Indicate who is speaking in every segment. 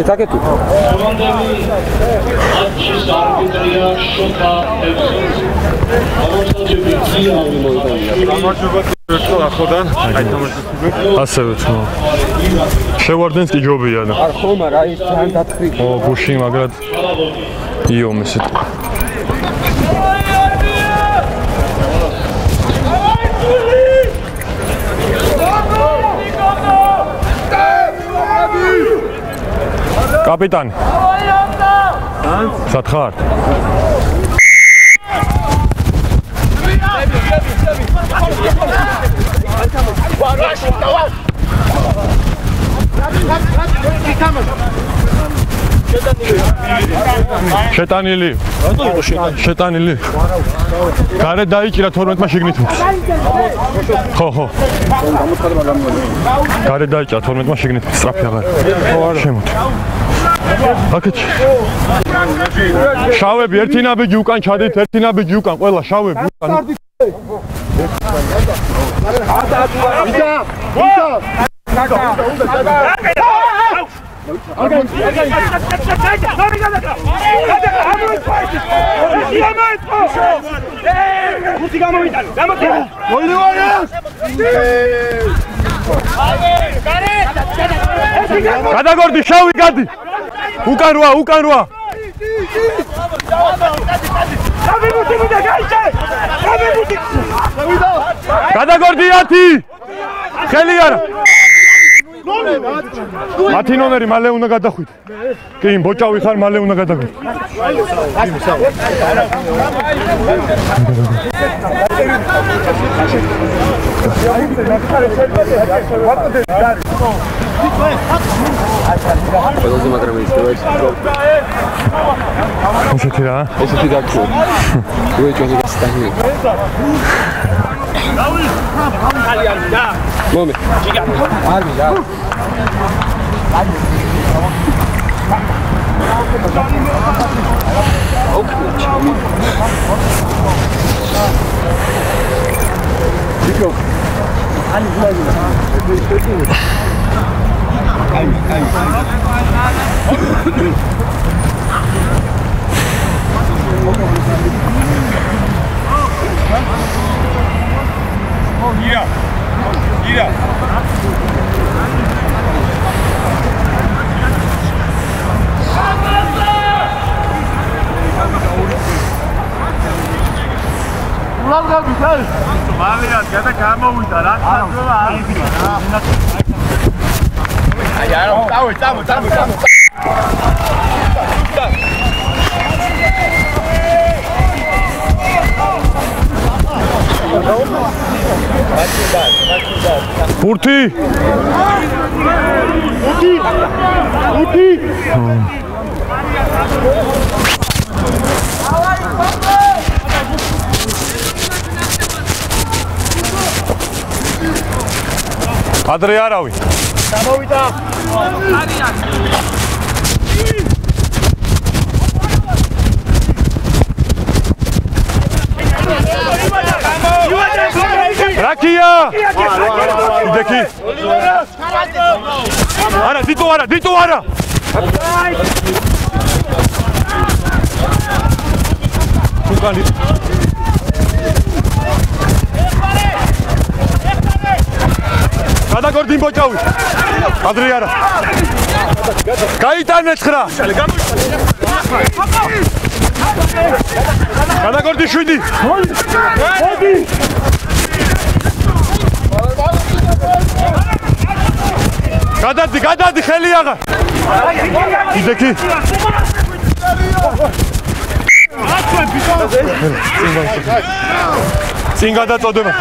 Speaker 1: აკეთ, აკეთ.
Speaker 2: გამარჯობა ერთო ახოდან. აი თამაშობ.
Speaker 3: ასევე თქო. შევარდენს კი ჯობია და.
Speaker 1: არ ხომ არა, ის ძალიან დათხრი.
Speaker 3: ო გუში მაგრად იო მესეთ. კაპიტანი. სათხარ. შეტანილი. რატო შეტანილი? გარე დაიჭირა 12-მა შიგნით. ხო, ხო. გარე დაიჭირა 12-მა შიგნით სწრაფი აღარ. ხო, არა. შემოდი. აკეთ. შავები ერთი ნაბიჯი უკან ჩადით, ერთი ნაბიჯი უკან, ყველა შავები უკან. გადაგორდი შავი გადი. უკან რვა, უკან რვა. გადაგორდი 10. ხელი არა. 10 ნომერი მალე უნდა გადახვიდ. კი, ბოჭავი ხარ, მალე უნდა Todos
Speaker 4: uma travestura
Speaker 3: Deixa eu tirar.
Speaker 4: Deixa eu tirar aqui. Eu vou te ajudar a estar rindo. Nome. Arme já. Oh, que time. Fica.
Speaker 1: ყველაზე მაგრა ისევა ის.
Speaker 3: ესეთი Hoe
Speaker 1: lang gaat u thuis? Somalia, kijk, ik ga
Speaker 2: mooi daar. Dat gaat zo aan. Ja, ja, touwen, touwen, touwen, touwen. Пурти! Пурти!
Speaker 3: Пурти!
Speaker 2: Давай, папа!
Speaker 3: ადრე არავი.
Speaker 2: გამოვიდა.
Speaker 3: რაკია? იდექი. არა, დიტო არა, დიტო არა. უკანი. გადაგორდი ბოჭავი. ადრე არა. გაიტანე 9. გადაგორდი 7. მოდი. გადადი, გადადი ხელი აღარ. იდექი. წინ გადაწოდება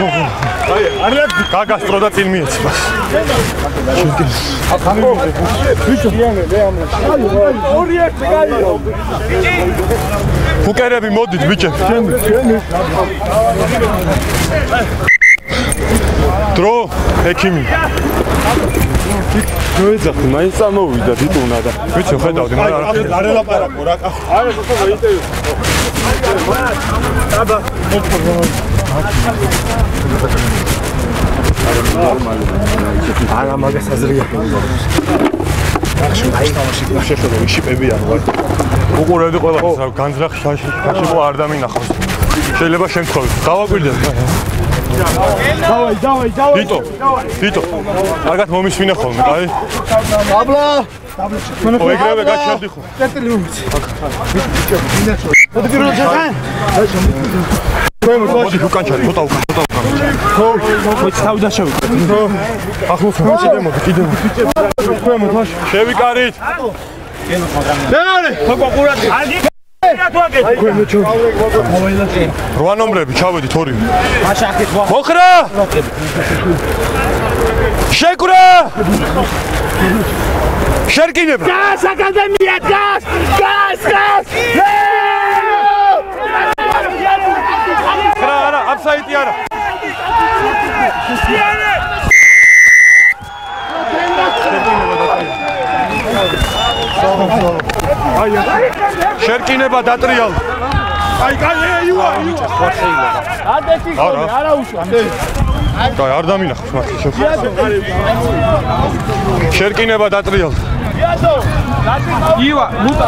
Speaker 3: აი, არა გაგასტრო და წინ მიეცება.
Speaker 2: ბიჭო,
Speaker 3: ფუკერები მოდით ბიჭებს დრო ექიმი.
Speaker 5: მოეძახი, მაინც წამოვიდა დიტუნა და.
Speaker 3: ვიცი ხედავდი მაგრამ არ
Speaker 4: არ ელაპარაკო რა აი ხო ინტერვიუ
Speaker 5: არა მაგას აზრია.
Speaker 4: შეშობი შიპებიან ვარ
Speaker 3: უყურებდი ყველაფერს რა განძრახ შაში შაშიბო არ დამინახავს შეიძლება შემთხვევით დავაკვირდეთ
Speaker 4: დავაი დავაი დავაი
Speaker 3: დიტო დიტო კარგად მომისმინე ხოლმე აი
Speaker 4: აბლა
Speaker 3: ო ეგრევე გაჩერდი ხო
Speaker 4: წერტილი უმიცი მოდი პირველ ჩახან
Speaker 3: მოდი უკან ჩარი ცოტა უკან ცოტა უკან
Speaker 4: მოდი თავი დაშავი
Speaker 3: ახლოს მოდი მოდი კიდე მოდი შევიკარით.
Speaker 4: მეორე თოკვაყურად აგი
Speaker 3: რვა ნომრები ჩავედით ორი. მოხრა! შეკრა შერკინება.
Speaker 4: გას აკადემია გას გას გას
Speaker 3: რა არა. შერკინება დატრიალ.
Speaker 4: აი კაი იუა იუა. ადეთი
Speaker 3: არა.
Speaker 4: არა უშვა.
Speaker 3: და არ დამინახავს მართლა შერკინება დატრიალ.
Speaker 4: იუა მუტა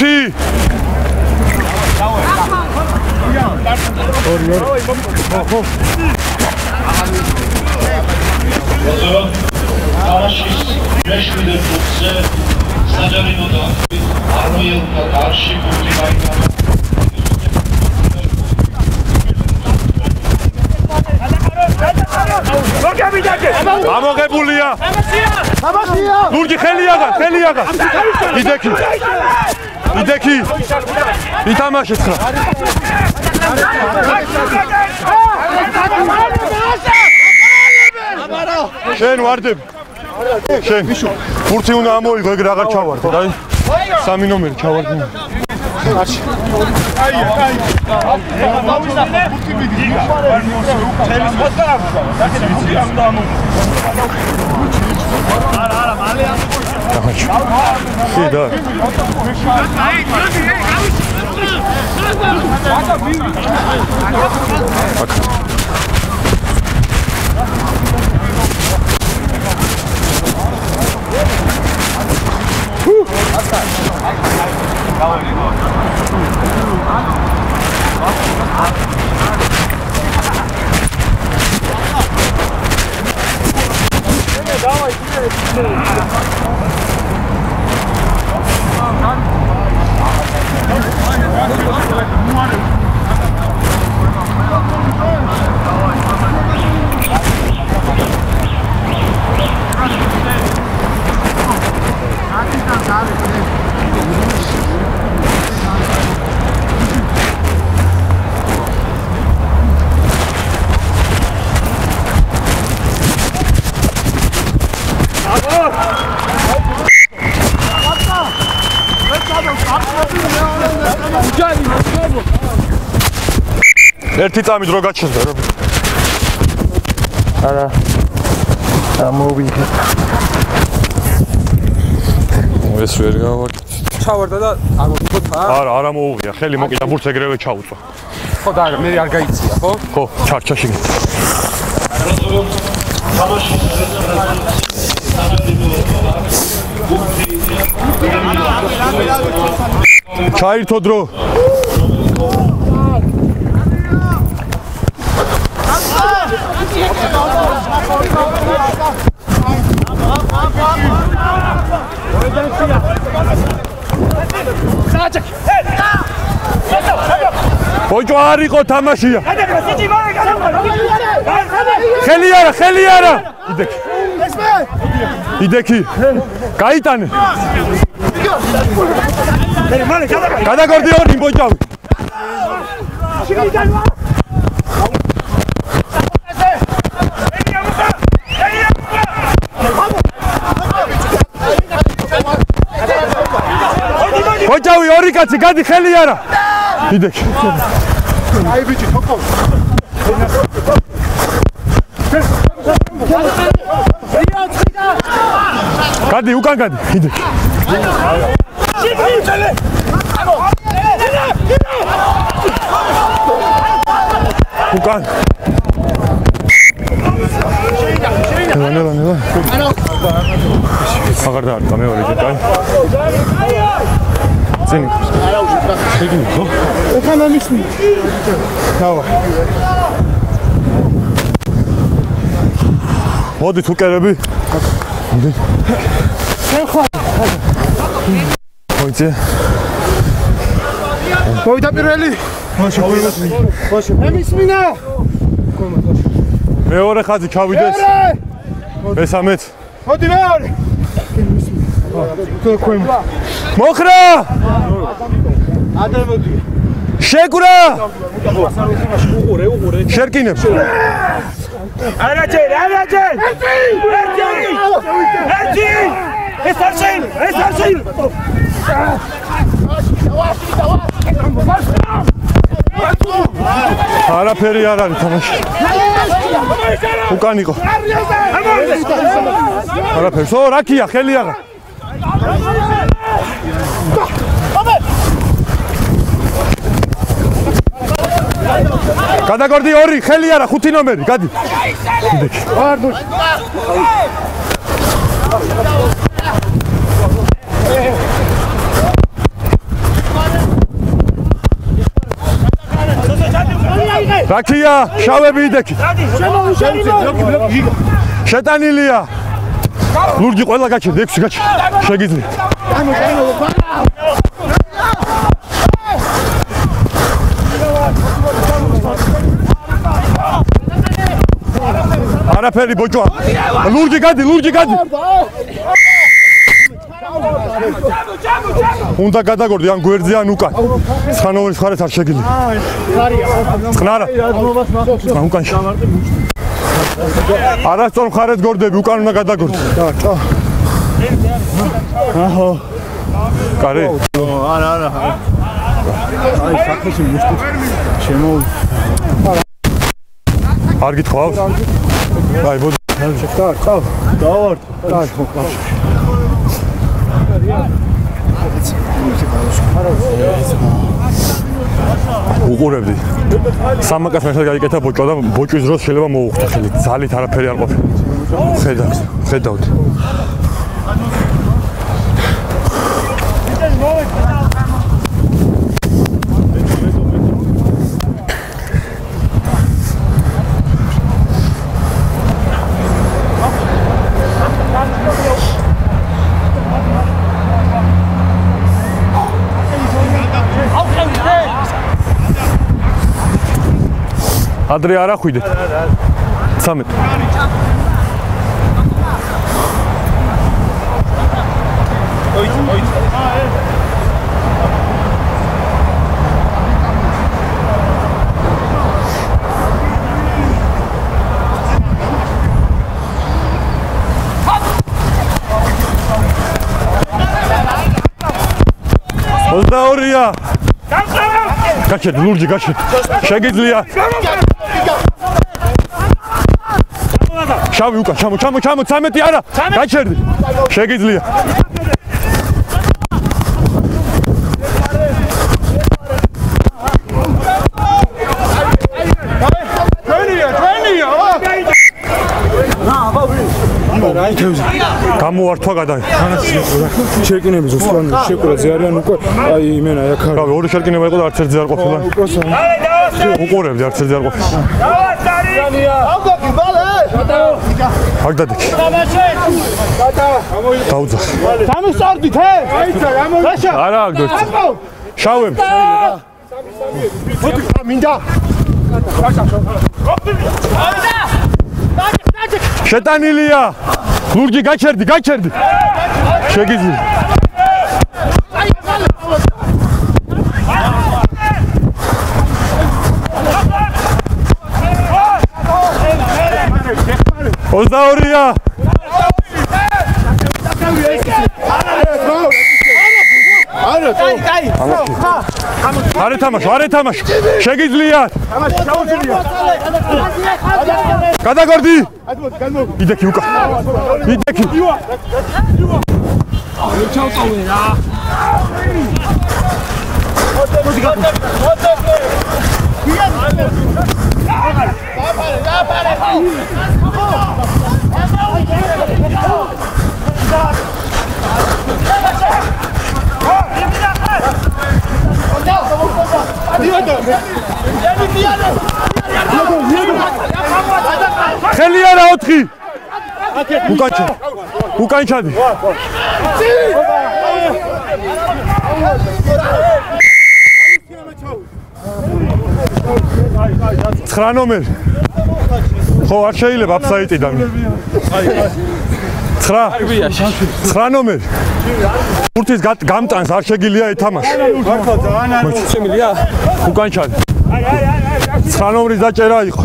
Speaker 4: დეთუ
Speaker 3: კარი ბურთი
Speaker 6: თამაშის მეშვიდე ფუტზე საჯარიმო დახვით აროელთა კარში ფუტი გაიგამა
Speaker 3: ამოღებულია
Speaker 4: ამასია.
Speaker 3: ლურჯი ხელი აღა ხელი აღა იდექი იდექი ითამაშეთ ხა შენ ვარდები შენ ფურცი უნდა ამოიღო ეგ აღარ ჩავარდე აი სამი ნომერი ჩავარდე კი და Da onde? Cuidado. Cuidado. Thank. I I think I'm out of here. ერთი წამით რო გაჩნდა რომ
Speaker 4: არა ამოვიღეთ
Speaker 3: ეს ვერ გავაკეთე
Speaker 7: ჩავარდა და აღმოჩნდა თა
Speaker 3: არა არა მოუვია ხელი მოკიდა ბურთს ეგრევე ჩაუწვა.
Speaker 7: ხო და მე არ გაიწია ხო?
Speaker 3: ხო ჩარჩაში
Speaker 8: თამაში
Speaker 3: ჩაირთო დრო ბოჭო არ იყო თამაშია ხელი არა ხელი არა იდექი იდექი გაიტანე. გადაგორდი ორი ბოჭავი ბოჭავი ორი კაცი გადი ხელი არა. იდექი.
Speaker 4: აი ბიჭი თოქო
Speaker 3: გადი უკან გადი. იდექი უკან. ნელა ნელა. ნელა აღარ დაარტყა მეორე ჯეტა წინ შეგინი ხო?
Speaker 4: ეხანა მისმი დავა.
Speaker 3: მოდით უკერები მოიცე
Speaker 4: მოვიდა პირველი მაშა მაშა მისმინა
Speaker 3: მეორე ხაზი ჩავიდეს მესამეც
Speaker 4: მოდი მეორე
Speaker 3: მოხრა
Speaker 4: ადრე მოდი
Speaker 3: შეკურა შერკინებს
Speaker 4: არაჯერ არაჯერ ერთი! ერთი! ეს არ შეიძლება ეს არ შეიძლება
Speaker 3: არაფერი არ არის თამაში. უკან იყო. არაფერი. სო რაკია ხელი აღარ გადაგორდი ორი ხელი არა ხუთი ნომერი გადი. რაკია შავები იდექი. შეტანილია. ლურჯი ყველა გაჩერდა ექვსი გაჩერდა შეგიძლია არაფერი ბოჭო. ლურჯი გადი ლურჯი გადი. უნდა გადაგორდი ან გვერდზე ან უკან. ცხანოვრის მხარეს არ შეგიძლია. წყნარა. ან უკანში არასწორ მხარეს გორდები უკან უნდა გადაგორდი. აჰო. კარი.
Speaker 4: არა არა. აი საქმეში მუშტი შემო
Speaker 3: არ გითხოვავს აი ბო
Speaker 4: და ყავ დავარ და ხო
Speaker 3: უყურებდი. სამაკას მერე გაიკეთა ბოჭო და ბოჭვის დროს შეიძლება მოუხდა ხელი ძალით არაფერი არ ყოფილა ხედავთ ხედავთ ადრე არ ახვიდეთ 13 22-ია. გაჩერდი ლურჯი გაჩერდი შეგიძლია შავი უკან ჩამო ჩამო ჩამო 13 არა გაჩერდი შეგიძლია. გამოვართვა გადაი.
Speaker 4: შეკინების ოსმანი შეკურაზე არიან უკვე აი იმენა აქ არის
Speaker 3: რავი, ორი შეკინება იყო და არც ერთზე არ ყოფილა. უყურებდი არც ერთზე არ ყოფილა. აქ დადიქი. დაუძახ.
Speaker 2: დამისწორდით ე? რაშა?
Speaker 3: არა აქ დოჩი. შავები.
Speaker 2: მინდა.
Speaker 3: შეტანილია. ლურჯი გაჩერდი, გაჩერდი. შეგიძლია. ოცდაორია. არ ეთამაშო, არ ეთამაშო. შეგიძლია. გადაგორდი. იდექი უკა. იდექი. ხელი არა 4. უკანჩა. უკანჩადი. ცხრა ნომერი. ხო, არ შეიძლება აფსაიტიდან. ცხრა. ცხრა ნომერი. ფურთის გა- გამტანს არ შეგიძლია ეთამაშო. შემილია? უკანჩადი. ცხრა ნომრის დაჭერა იყო.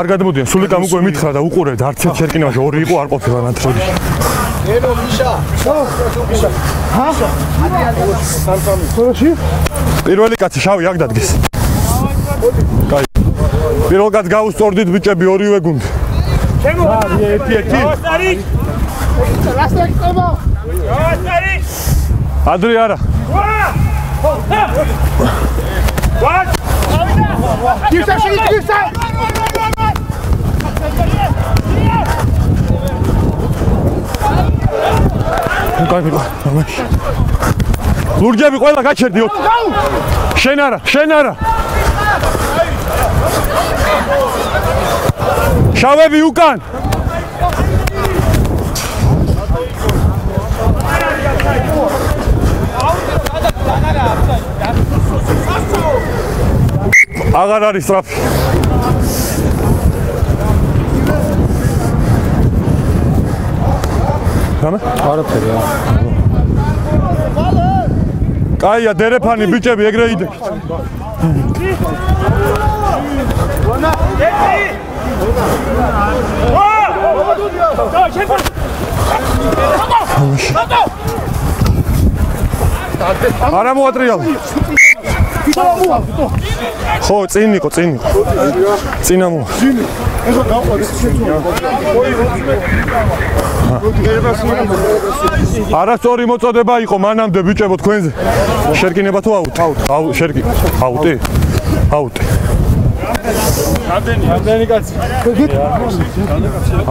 Speaker 3: არ გადმოდიან, სულიკამ უკვე მითხრა და უყურებთ, არც ერთ შერკინებაში ორი იყო, არ ყოფილა ნათროდი. პირველი კაცი შავი აქ დადგეს. კაი. პირველ კაც გაუსწორდით ბიჭები ორივე გუნდი. ერთი ერთი. ადრე არა.
Speaker 2: გირსა შეიძლება გირსა.
Speaker 3: კაი მიყვა. ლურჯები ყველა გაჩერდი 4. შენ არა, შენ არა. შავები უკან. აღარ არის სტრაფი. რამა?
Speaker 4: არაფერი არა
Speaker 3: კაია დერეფანი ბიჭები ეგრე იდექით. არა მოატრიალ. ხო, წინ იყო, წინ იყო. წინა მო. არასწორი მოწოდება იყო მანამდე ბიჭებო თქვენზე. შერკინება თუ აუტი? აუტი. აუ, შერკი. აუტი. აუტი.
Speaker 4: რამდენი კაცი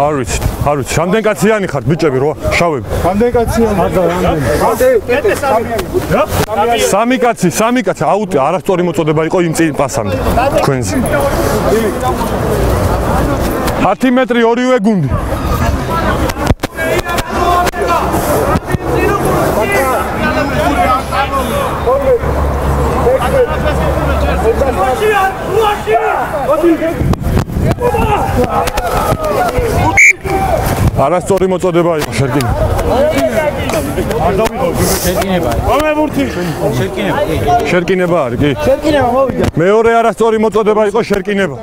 Speaker 3: არ ვიცი, არ ვიცი. რამდენ კაციანი ხართ ბიჭები რა? შავები.
Speaker 4: რამდენი კაცია მაგა რამდენი
Speaker 3: სამი კაცი, სამი კაცი, აუტი, არასწორი მოწოდება იყო იმ წინ პასამდე. თქვენზე. 10 მეტრი ორივე გუნდი. 我去啊我去我去我去 არასწორი მოწოდება იყო შერკინი. შერკინება. არის კი. შერკინება მოვიდა. მეორე არასწორი მოწოდება იყო შერკინება.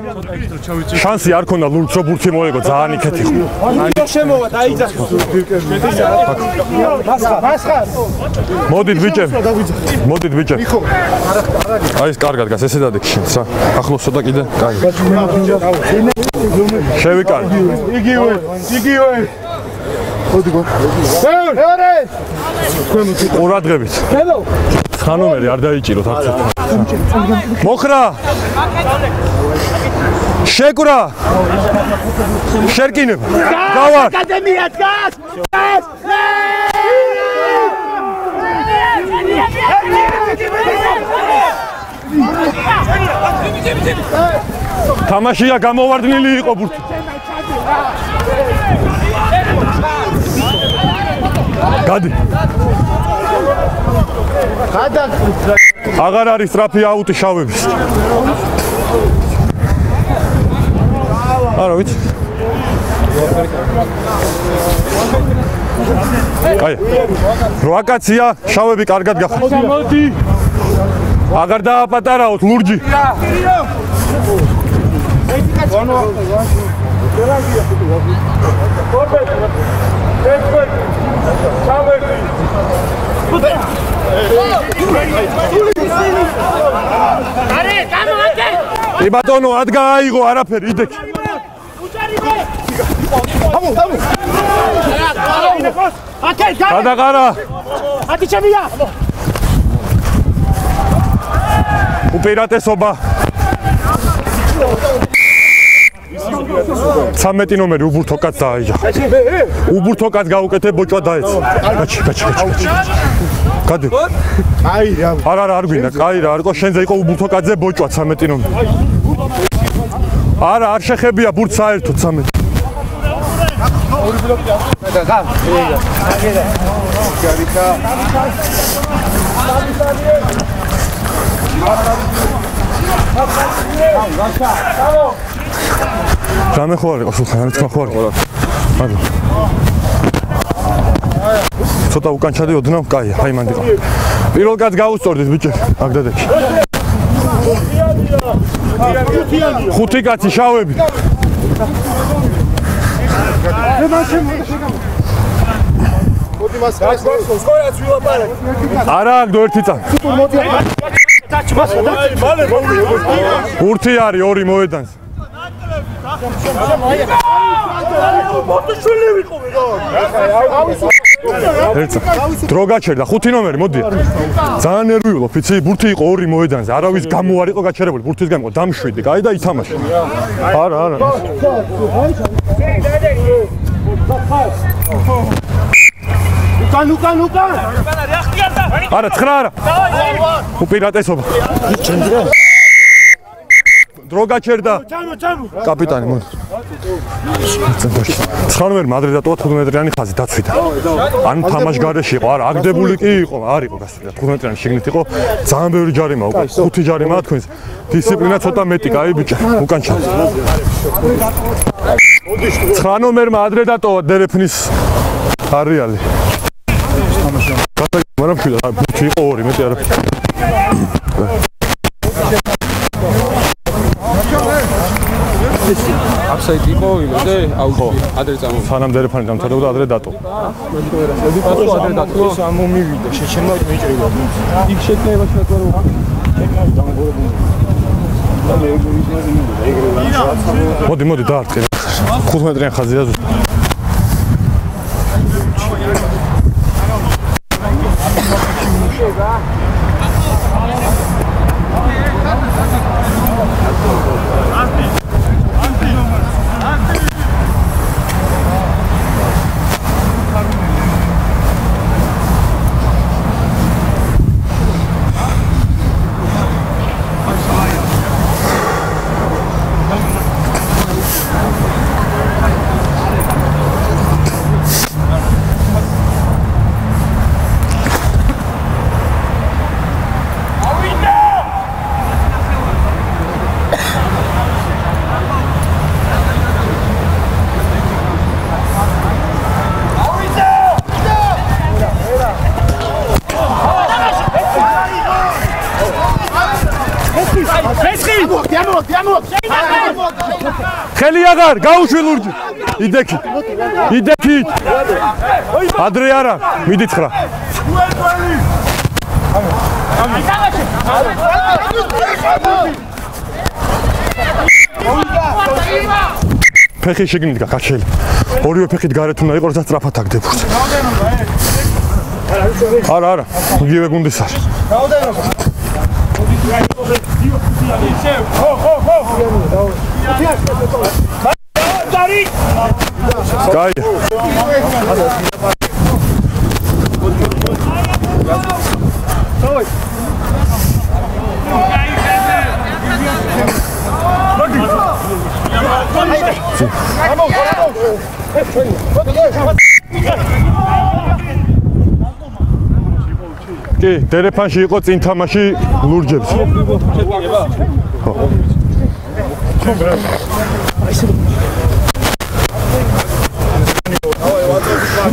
Speaker 3: შანსი არ ქონდა ლურჯ რო ბურთი მოეგო ძალიან იქეთ იყო
Speaker 4: შემოვა დაიძახო მასხა მასხა
Speaker 3: მოდით ბიჭები მოდით ბიჭები აი ეს კარგად გას ესე დადექშენს რა ახლოსო და კიდე. კაი შევიკარ
Speaker 4: იგივე იგივე მოდი გო მეორე.
Speaker 3: ყურადღებით.
Speaker 4: ჰელო
Speaker 3: ხანომერი არ დაიჭიროთ არც მოხრა. შეკრა. შერკინება გავარ.
Speaker 4: აკადემია დგას დგას
Speaker 3: თამაშია გამოვარდნილი იყო ბურთი გადი.
Speaker 4: გადა
Speaker 3: აღარ არის სტრაფი აუტი შავების. არა ვიცი. აი როაკაცია შავები კარგად მოდი აღარ დააპატარაოთ ლურჯი ი ბატონო ად გააიღო არაფერი იდექი
Speaker 4: აკე გადა
Speaker 3: გადაყარა
Speaker 4: ათი ჩემია
Speaker 3: უპირატესობა 13 ნომერი უბურთო კაც დააიჯახა უბურთო კაც გაუკეთე ბოჭვა დაეცა გაჩი გაჩი გაჩი გადი.
Speaker 4: აი რა
Speaker 3: არა არა არ გვინდა. კაი რა არ ყო შენზე იყო უბურთო კაცზე ბოჭვა 13 ნომერი. არა არ შეხებია ბურთ საერთოდ 13 რამე ხო არ იყო სულხან რამე თქვა ხო არ იყო მაგრამ ცოტა უკან ჩადიოდნო კაი აი მანდ იყო პირველ კაც გაუსწორდით ბიჭები აგდადექი. ხუთი კაცი შავები.
Speaker 4: მოდი მას სკოლაც ვილაპარაკ
Speaker 3: არა აგდო ერთი წამი
Speaker 4: დაჩ მას აი მალე.
Speaker 3: ურთი არის ორი მოედანს
Speaker 4: მოტოშვილი ვიყო
Speaker 3: ერთსა. დრო გაჩერდა ხუთი ნომერი მოდი. ძალიან ნერვიულობ იცი ბურთი იყო ორი მოედანზე არავის გამო არ იყო გაჩერებული ბურთის გამო დამშვიდი კაი და ითამაშე არა არა.
Speaker 4: უკან უკან უკან!
Speaker 3: არა ცხრა არა. უპირატესობა დრო გაჩერდა.
Speaker 4: ჩამო ჩამო
Speaker 3: კაპიტანი მოდი 19 მადრე დატოვა 15 მეტრიანი ხაზი დაცვიდა. ან თამაშ გარეში იყო არა აგდებული კი იყო არ იყო გასული. 15 მეტრიანი შიგნით იყო ძალიან ბევრი ჯარიმა უკვე ხუთი ჯარიმა თქვენს. დისციპლინა ცოტა მეტი კაი ბიჭა უკან ჩა 9 ნომერმა ადრე დატოვა დერეფნის არეალი. გასაგებია მაგრამ ხიდა ბურთი იყო ორი მეტი არაფერი
Speaker 9: აფსაიდი იყო იმედე აუტი ადრე წამო.
Speaker 3: სანამ დერეფანი დამთავრდა ადრე დატო.
Speaker 9: პასო ადრე დათო
Speaker 10: ეს ამომივიდა შეჩემა მეჭრიდა
Speaker 9: იქ შეკნება შეკრება
Speaker 3: მოდი მოდი დაარტყე. 15 მეტრიან ხაზია ზუსტად აღარ გაუშვი ლურჯი იდექი იდექი ადრე არა მიდი ცხრა ფეხი შეგნით გაკაჩელი ორივე ფეხით გარეთ უნდა იყოს და სწრაფად აგდებოს არა არა იგივე გუნდის არის კაი კი, დერეფანში იყო წინ თამაში ლურჯებს.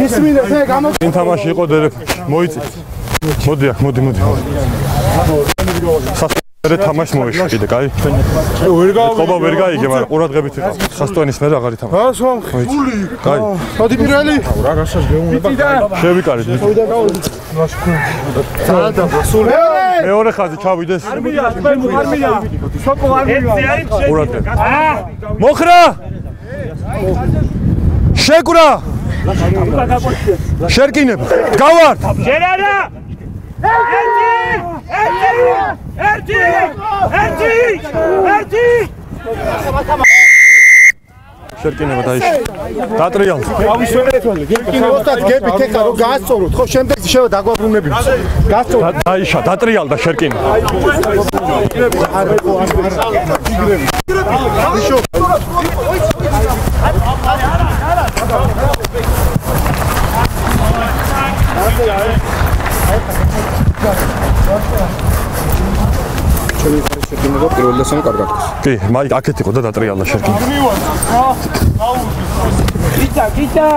Speaker 4: მისმინე ზე გამო
Speaker 3: წინ თამაში იყო დერეფანში. მოიწიც. მოდი აქ, მოდი, მოდი. სასწორე თამაშს მოეშვა კიდე, კაი?
Speaker 4: ვერ გავა
Speaker 3: ყობა ვერ გაიგე, მაგრამ ყურადღებით ვიყავ. სასწორენის მე აღარ ითამაშა.
Speaker 4: რა სომხული
Speaker 3: კაი.
Speaker 4: მოდი პირველი რა გასას გეუბნება
Speaker 3: შევიკარით.
Speaker 4: სადა სულ
Speaker 3: მეორე ხაზი ჩავიდეს. ყურადღებით. მოხრა! შეკრა! შერკინება. გავარ!
Speaker 2: ჯერარა! ერთი! ერთი! ერთი! ერთი!
Speaker 3: შერკინება დაიშვა. დატრიალ.
Speaker 4: ოსტად გებით ეხა რომ გაასწოროთ ხო შემდეგ შევა დაგვაბრუნებინო გაასწოროთ
Speaker 3: დაიშვა, დატრიალდა შერკინება.
Speaker 1: პირველ და სამი კარგად გქოს.
Speaker 3: კი, მაი აქეთ იყო და დატრიალდა შერკინება.
Speaker 2: გიცა, გიცა!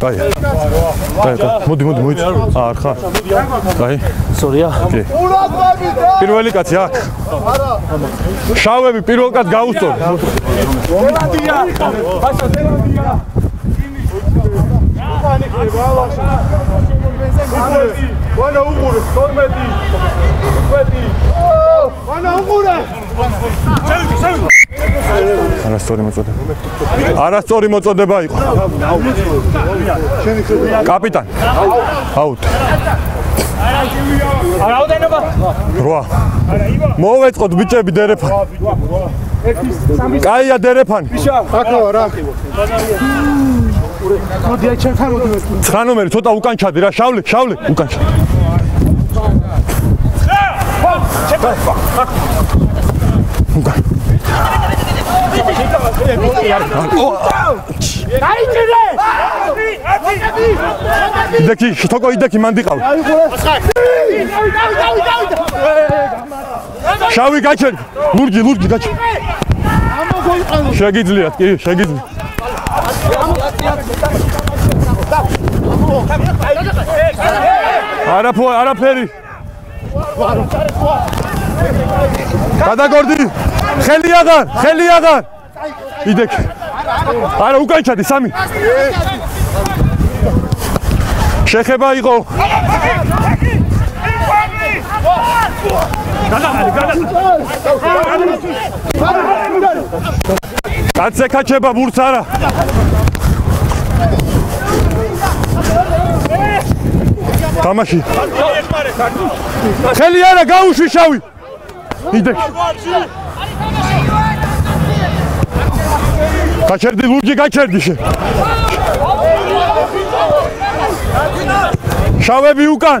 Speaker 3: კაი. კაი, კაი. მოდი, მოდი, მოიწ. აა, არ ხარ? კაი.
Speaker 2: სორია.
Speaker 3: კი. პირველი კაცი აქ. არა. შავები პირველ კაც გაუსწორ.
Speaker 4: ვანა უყურე 12 15 ვანა უყურე
Speaker 3: არასწორი მოწოდება. არასწორი მოწოდება იყო. კაპიტანი. აუტ.
Speaker 2: რაოდენობა?
Speaker 3: 8. მოვეწყოთ ბიჭები დერეფანი. კაია დერეფანი.
Speaker 4: აკავა რა მოდი აი ჩემთან მოდი
Speaker 3: 9 ნომერი ცოტა უკან ჩადი რა შავლი, შავლი, უკან ჩადი. უკან.
Speaker 2: დაიჭირე!
Speaker 3: იდექი, შთოკო იდექი მანდიყავ. შავი გაჩერდი. ლურჯი, ლურჯი გაჩერდი. შეგიძლიათ, კი, შეგიძლიათ. არაფო, არაფერი. გადაგორდი. ხელი აღარ, ხელი აღარ. იდექი. არა, უკან ჩადი, სამი. შეხება იყო. კაცე კაჩება ბურც არა. თამაში. ხელი არა გაუშვი შავი. იდექი. გაჩერდი ლურჯი გაჩერდი შე. შავები უკან.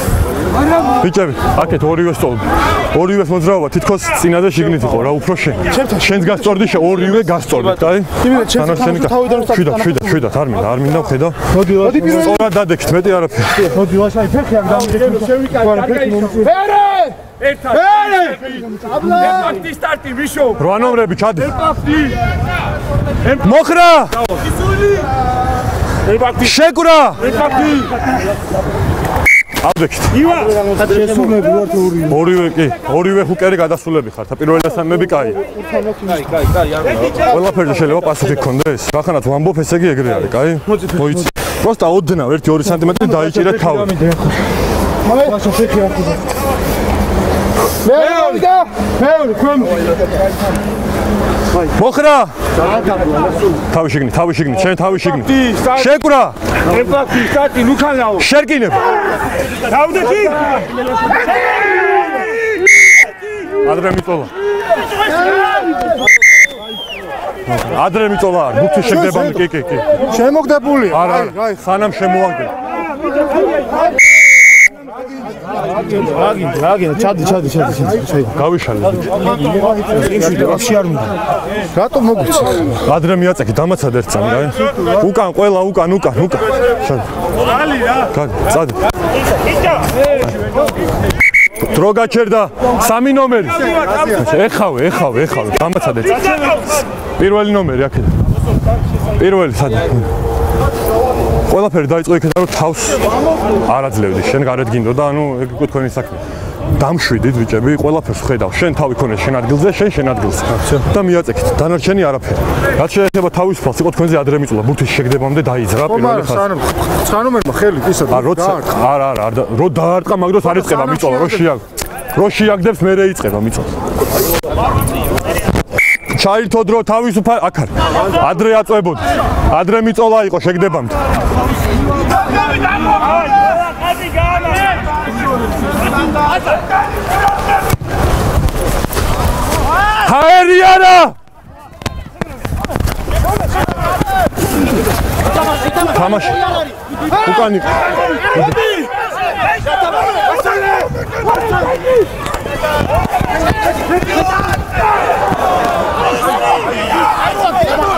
Speaker 3: ბიჭები, აქეთ ორივე სტოლი. ორივე მოძრაობა თითქოს წინაზე შიგნით იყო რა, უფრო შენ. შენს გასწორდი, შე ორივე გასწორდი, აი.
Speaker 4: იმენა, შენს
Speaker 3: თანაშენი
Speaker 4: თავი თავიდან ვსწავლე.
Speaker 3: შვიდად, შვიდად, შვიდად, არ მინდა, არ მინდა ხედა.
Speaker 4: მოდი, მოდი პირველ
Speaker 3: სწორად დადექით, მეტი არაფერი.
Speaker 4: მოდი ვაშაი ფეხი ამ დამიგე შევიკაი ფეხი მომწირე
Speaker 2: ერთად ერთად სტარტი ვიშო
Speaker 3: რვა ნომრები ჩადე. მოხრა! შეკურა! ავდექით.
Speaker 4: შესულები ვართ ორი
Speaker 3: ორივე კი, ორივე ჰუკერი გადასულები ხართ. პირველი და სამები კაი.
Speaker 2: კაი კაი კაი არ
Speaker 3: ყველაფერზე შეიძლება პასუხი გქონდეს. რახანაც ვამბობ, ესე იგი ეგრე არის, კაი? მოიცი. პროსტა ოდნა 1-2 სანტიმეტრი დაიჭირე თავი.
Speaker 4: ვაშა ფეხი არ ხდება მეორე და მეორე ქვემო
Speaker 3: მოხრა! თავი შიგნით, თავი შიგნით, შენ თავი შიგნით. შეკურა!
Speaker 2: ერთად სტარტი ლუკანაო
Speaker 3: შერკინებ.
Speaker 2: დავდეთი
Speaker 3: ადრე მიწოლა. ადრე მიწოლა, მუქი შეგდებამი, კი, კი, კი.
Speaker 4: შემოგდებული
Speaker 3: არა, აი, ხანამ შემოაგდე.
Speaker 4: აგინ აგინ ჩადი ჩადი ჩადი ჩადი
Speaker 3: გავიშალე.
Speaker 4: იმშვიდე ვაფშე არ მინდა რატო მოგვიცი
Speaker 3: ადრე მიაწექი, დამაცად ერთ წამი, აი. უკან, ყველა უკან, უკან, უკან. შენ.
Speaker 2: ალი რა
Speaker 3: გადი, წადი. დრო გაჩერდა სამი ნომერი. ეხავე, ეხავე, ეხავე, დამაცად ერთ. პირველი ნომერი აქეთ. პირველი სად? ყველაფერი დაიწყო იქიდან რომ თავს არ აძლევდი შენ გარეთ გინდოდა ანუ ეგ იყო თქვენი საქმე დამშვიდით ბიჭები ყველაფერს ხედავ. შენ თავი ქონე შენ ადგილზე შენ შენ ადგილზე და მიაწექით დანარჩენი არაფერი. რაც შეეხება თავისუფალს იყო თქვენზე ადრე მიწულა. ბუთის შეგდებამდე დაიძრა პირველი ხაზი
Speaker 4: სანამ სანამერმა ხელი ისა
Speaker 3: ა როცა არა არა არ და- რო დაარტყა მაგროს არ იწება მიწოლა რო შეაგ რო შეაგდებს მე რეიწება მიწოლა ჩაირთო დრო თავისუფალ აქ არ ადრე აწვებოდი ადრე მიწოლა იყო
Speaker 2: გაანა
Speaker 3: ჰაერი არა თამაში უკან იყო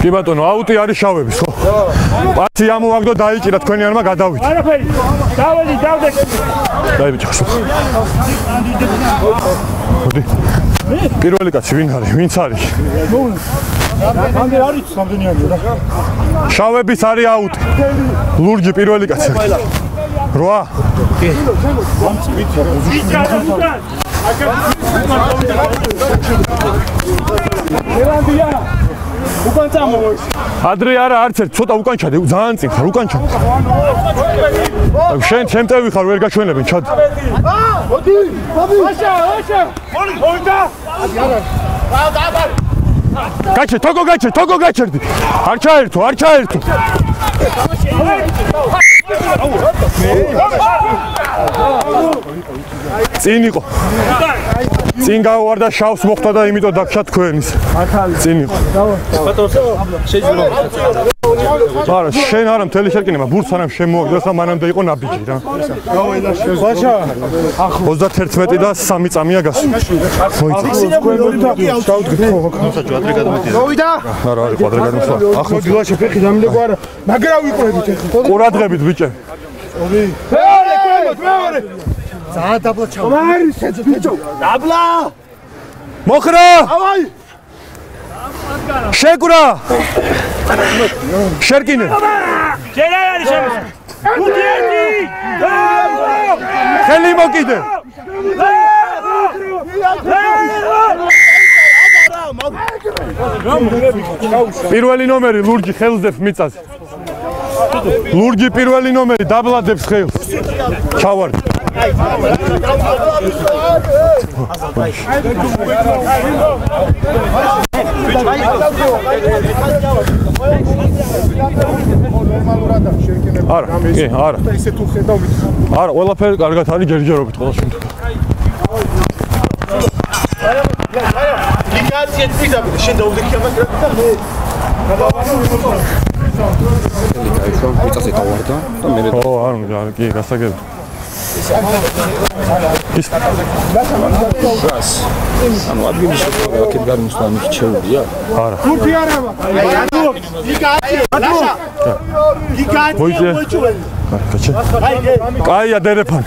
Speaker 3: კი ბატონო აუტი არის შავების ხო? პაცი ამოაგდო დაიჭირა თქვენი არმა გადავით
Speaker 2: არაფერი. დავედი დავდე.
Speaker 3: დაი ბიჭი ხო? მოდი. პირველი კაცი ვინ არის? ვინც არის?
Speaker 4: ამდენ არის სამდენიანი რა?
Speaker 3: შავების არის აუტი. ლურჯი პირველი კაცი რვა
Speaker 2: ელანდია უკან წამო
Speaker 3: ადრე არა არც ერთ ცოტა უკან ჩადე ძალიან წინ ხარ უკან ჩადე შენ ჩემტევი ხარ ვერ გაჩვენებენ ჩადე
Speaker 4: მოდი მოდი
Speaker 2: ვაშა ვაშა მოდი მოდი
Speaker 3: გაჩე თოგო გაჩე თოგო გაჩერდი. არ ჩაერთო არ ჩაერთო. წინ იყო. წინ გავარ და შავს მოხდა და იმიტომ დაგშა თქვენის წინ იყო. არა შენ არა მთელი შეკინება ბურს არამ შემოაგდოს და მანამდე იყო ნაბიჯი რა.
Speaker 4: ვაშა
Speaker 3: 31 და 3 წამია გასული
Speaker 4: მოვიდა
Speaker 3: არა არის კვადრე გადმოსვლა ახლა
Speaker 4: მოდი ვაშა ფეხი დამილეგო არა მაგრა ვიყურებით ეხლა
Speaker 3: ყურადღებით ბიჭე
Speaker 4: მეორე ქვემოთ მეორე ძალიან დაბლა ჩავა მარის შეძო ბიჭო დაბლა
Speaker 3: მოხრა
Speaker 4: ავაი
Speaker 3: შეკურა შერკინე
Speaker 2: ჯერ არ არის შემოსული გუთი ერთი
Speaker 3: ხელი მოკიდე პირველი ნომერი ლურჯი ხელზდებს მიწაზე. ლურჯი პირველი ნომერი დაბლადებს ხელს. ჩავარ არა კი არა.
Speaker 4: ისე თუ ხედავ
Speaker 3: არა ყველაფერი კარგად არის ჯერჯერობით ყველა შემთხვევაში
Speaker 4: ლიგაცია თვითონ შენ დაუდექი ამას და მე
Speaker 1: გაიშვა მიწაზე დავარდა და მე
Speaker 3: ო არა კი გასაგები ის
Speaker 1: ანუ ადგილი შეხვდა აქეთ გამოსვლა მიჩეულია
Speaker 3: არა
Speaker 4: გურთი არა ლიგაცია ლაშა ლიგაცია
Speaker 3: მოიწე.
Speaker 4: მოიწუე
Speaker 3: გაჩა. კაია დერეფან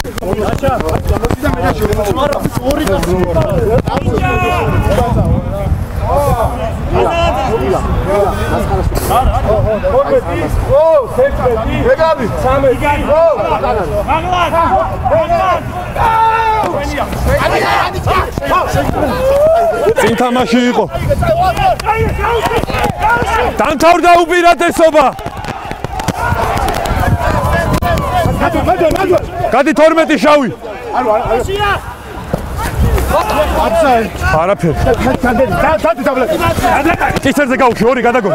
Speaker 4: ეგავი
Speaker 3: წინ თამაში იყო. დამთავრდა უპირატესობა. გადი 12 შავი. არაფერი. კისერზე გავუში ორი გადაგო.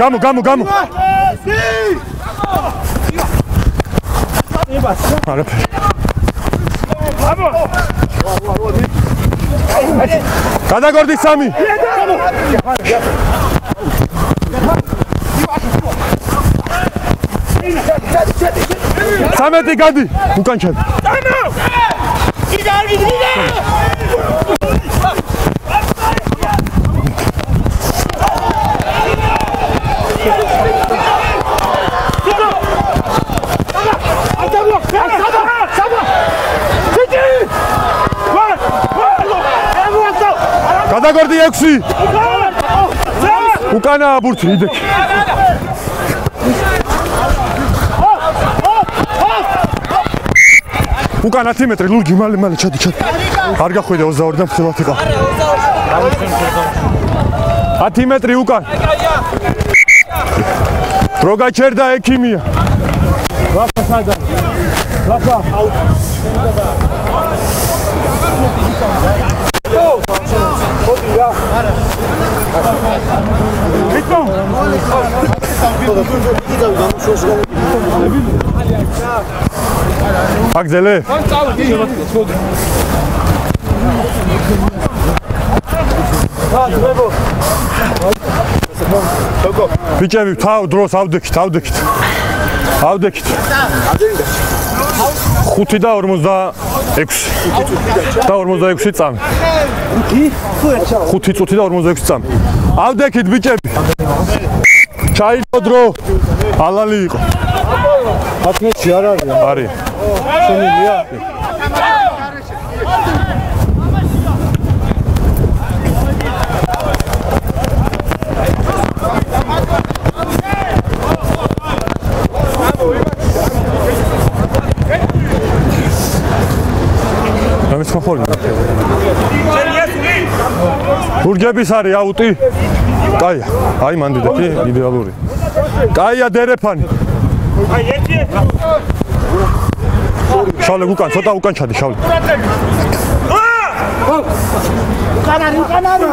Speaker 3: გამო გამო გამო. არაფერი გადაგორდი სამი. სამეთი გადი. უკან ჩადი გადაგორდი 6 უკანა აბურთი იდექი უკანა 10 მეტრი ლურჯი მალე მალე ჩადი ჩადი. არ გახვიდე 22-დან ფხილად იყო 10 მეტრი უკან. რო გაჩერდა ექიმია აგზელე ბიჭები თავ დროს ავდექით ავდექით. ავდექით 5 და 46 და 46 წამი. 5 წუთი და 46 წამი. ავდექით ბიჭები. ჩაიდო დრო. ალალი იყო.
Speaker 4: 10 მეტრში არ არის.
Speaker 3: არის.
Speaker 4: შენილია
Speaker 3: ამის ხოფოლი გურჯების არის აუტი. კაია აი მან დედაკი იდეალური. კაია დერეფანი
Speaker 2: აი ერთი
Speaker 3: შავლე უკან ცოტა უკან ჩადი შავლე.
Speaker 4: კანარი კანარი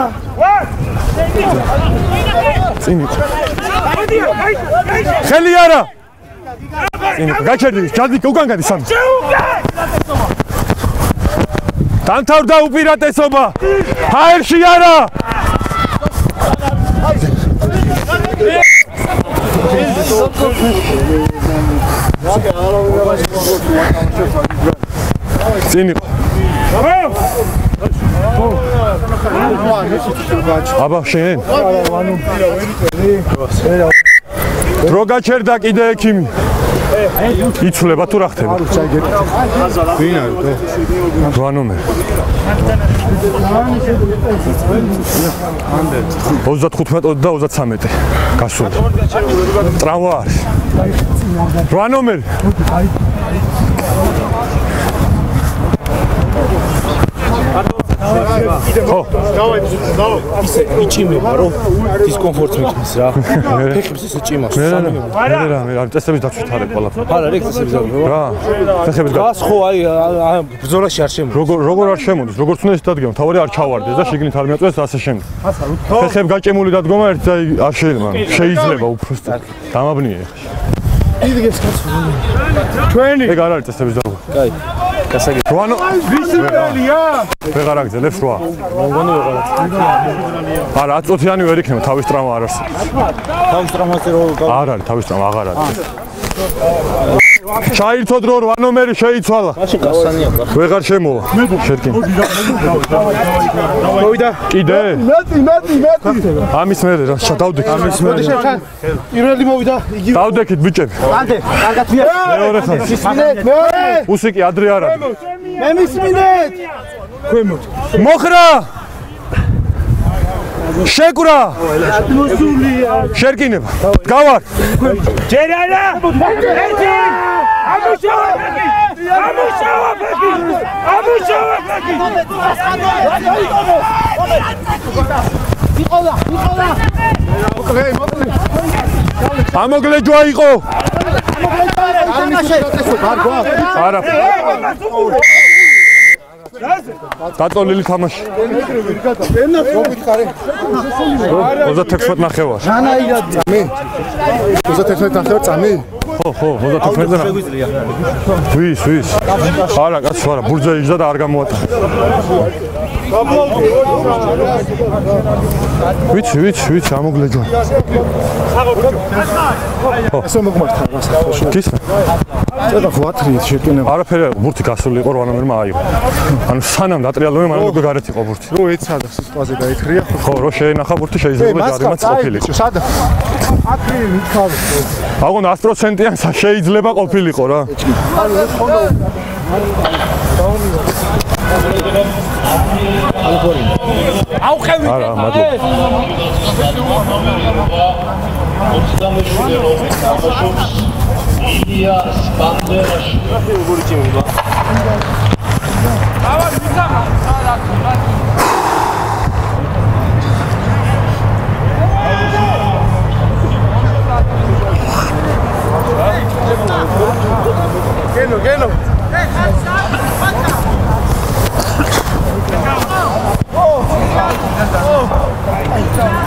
Speaker 3: წინ იყო. ხელი არა. წინ იყო. გაჩერდი ჩადი უკან გადი სამი დამთავრდა უპირატესობა. ჰაერში არა. წინ იყო. აბა შენ. დრო გაჩერდა კიდე ექიმი იცვლება თუ რა ხდება?
Speaker 4: ვინ არის
Speaker 3: რვა ნომერი 35 და 33 გასული ტრავმა არის. რვა ნომერი ხო.
Speaker 1: ისე იჭიმება რომ დისკომფორტს მიქნის რა. ფეხებს ისე ჭიმავს
Speaker 3: მე რა მე რა მე რა წესების დაცვით არის ყველაფერი.
Speaker 1: არა რექციის ზოგადად
Speaker 3: რა? ფეხების გა
Speaker 1: გას ხო აი ბრძოლაში არ შემო
Speaker 3: როგორ როგორ არ შემოდის? როგორც უნდა ეს დადგება თავი არ ჩავარდეს და შიგნით არ მიაწვეს ასე შემდეგ. ფეხები გაჭემული დადგომა ერთ აი არ შეიძლება. შეიძლება უბრალოდ დამაბნიე
Speaker 4: ჩვენი
Speaker 3: ეგ არ არის წესების დადგომა
Speaker 1: კაი გასაგები
Speaker 3: რვანო
Speaker 4: ვისებელია
Speaker 3: ვეღარ აგზელებს რვა.
Speaker 1: მოგონი ვეღარ
Speaker 3: არა 10 წუთიანი ვერ იქნება თავის ტრამა არ არის
Speaker 1: თავის ტრამაზე რო
Speaker 3: არ არის თავის ტრამა აღარ არის ჩაირთო დრო რვა ნომერი შეიცვალა.
Speaker 1: მაშინ გასანია გახ
Speaker 3: ვეღარ შემოვა. შერკინ
Speaker 4: მოვიდა?
Speaker 3: კიდე.
Speaker 4: მეტი მეტი მეტი.
Speaker 3: ამის მერე რა შადავდით ამის
Speaker 4: მოდი შევთან პირველი მოვიდა. იგი
Speaker 3: დავდექით ბიჭები.
Speaker 4: ანდე კარგად ვია
Speaker 3: მეორე ხაზი
Speaker 4: მისმინეთ მეორე
Speaker 3: უსიკი ადრე არ არის
Speaker 4: მე მისმინეთ
Speaker 3: მოხრა შეკვრა
Speaker 4: მოსულია
Speaker 3: შერკინება გავარ
Speaker 2: ჯერ არა ერთი ამუშავა ფეხი ამუშავა ფეხი ამუშავა ფეხი
Speaker 3: ამოგლე ჯვა იყო
Speaker 4: არ მისმინეთ არ გვა
Speaker 3: არა დატოლილი თამაში.
Speaker 4: ენას მოგითხარი
Speaker 3: 36 ნახევარ.
Speaker 4: მე 31 ნახევარ წამი.
Speaker 3: ხო ხო 36 ნახევარ ვის ვის. არა კაცო არა ბურჯა იჯდა და არ გამოატა ვიცი ვიცი ვიცი ამოგლე ჯვა
Speaker 4: ესე მოგმართა რა
Speaker 3: კის
Speaker 4: ცოტა ვათრიეთ შეკენება
Speaker 3: არაფერი ბურთი გასული იყო რვანომერმა აიღო. ანუ სანამ დატრიალდები მაგრამ უკვე გარეთ იყო ბურთი.
Speaker 4: რო ეცადა სიტყვაზე დაიქრია
Speaker 3: ხო? რო შეენახა ბურთი შეიძლება ჯარიმაც ყოფილიყო.
Speaker 4: სადა. ათრი ვიქავ
Speaker 3: აგონ 100%-იან შეიძლება ყოფილიყო რა.
Speaker 2: აუხევი
Speaker 3: არა მადლობა.
Speaker 11: 27 რომის თამაშობს Policja z
Speaker 4: banderą. Trochę
Speaker 3: wrócimy chyba. Dawaj, widzę! Gelo, gelo. Hey, hands up, fucker. Oh, oh, oh.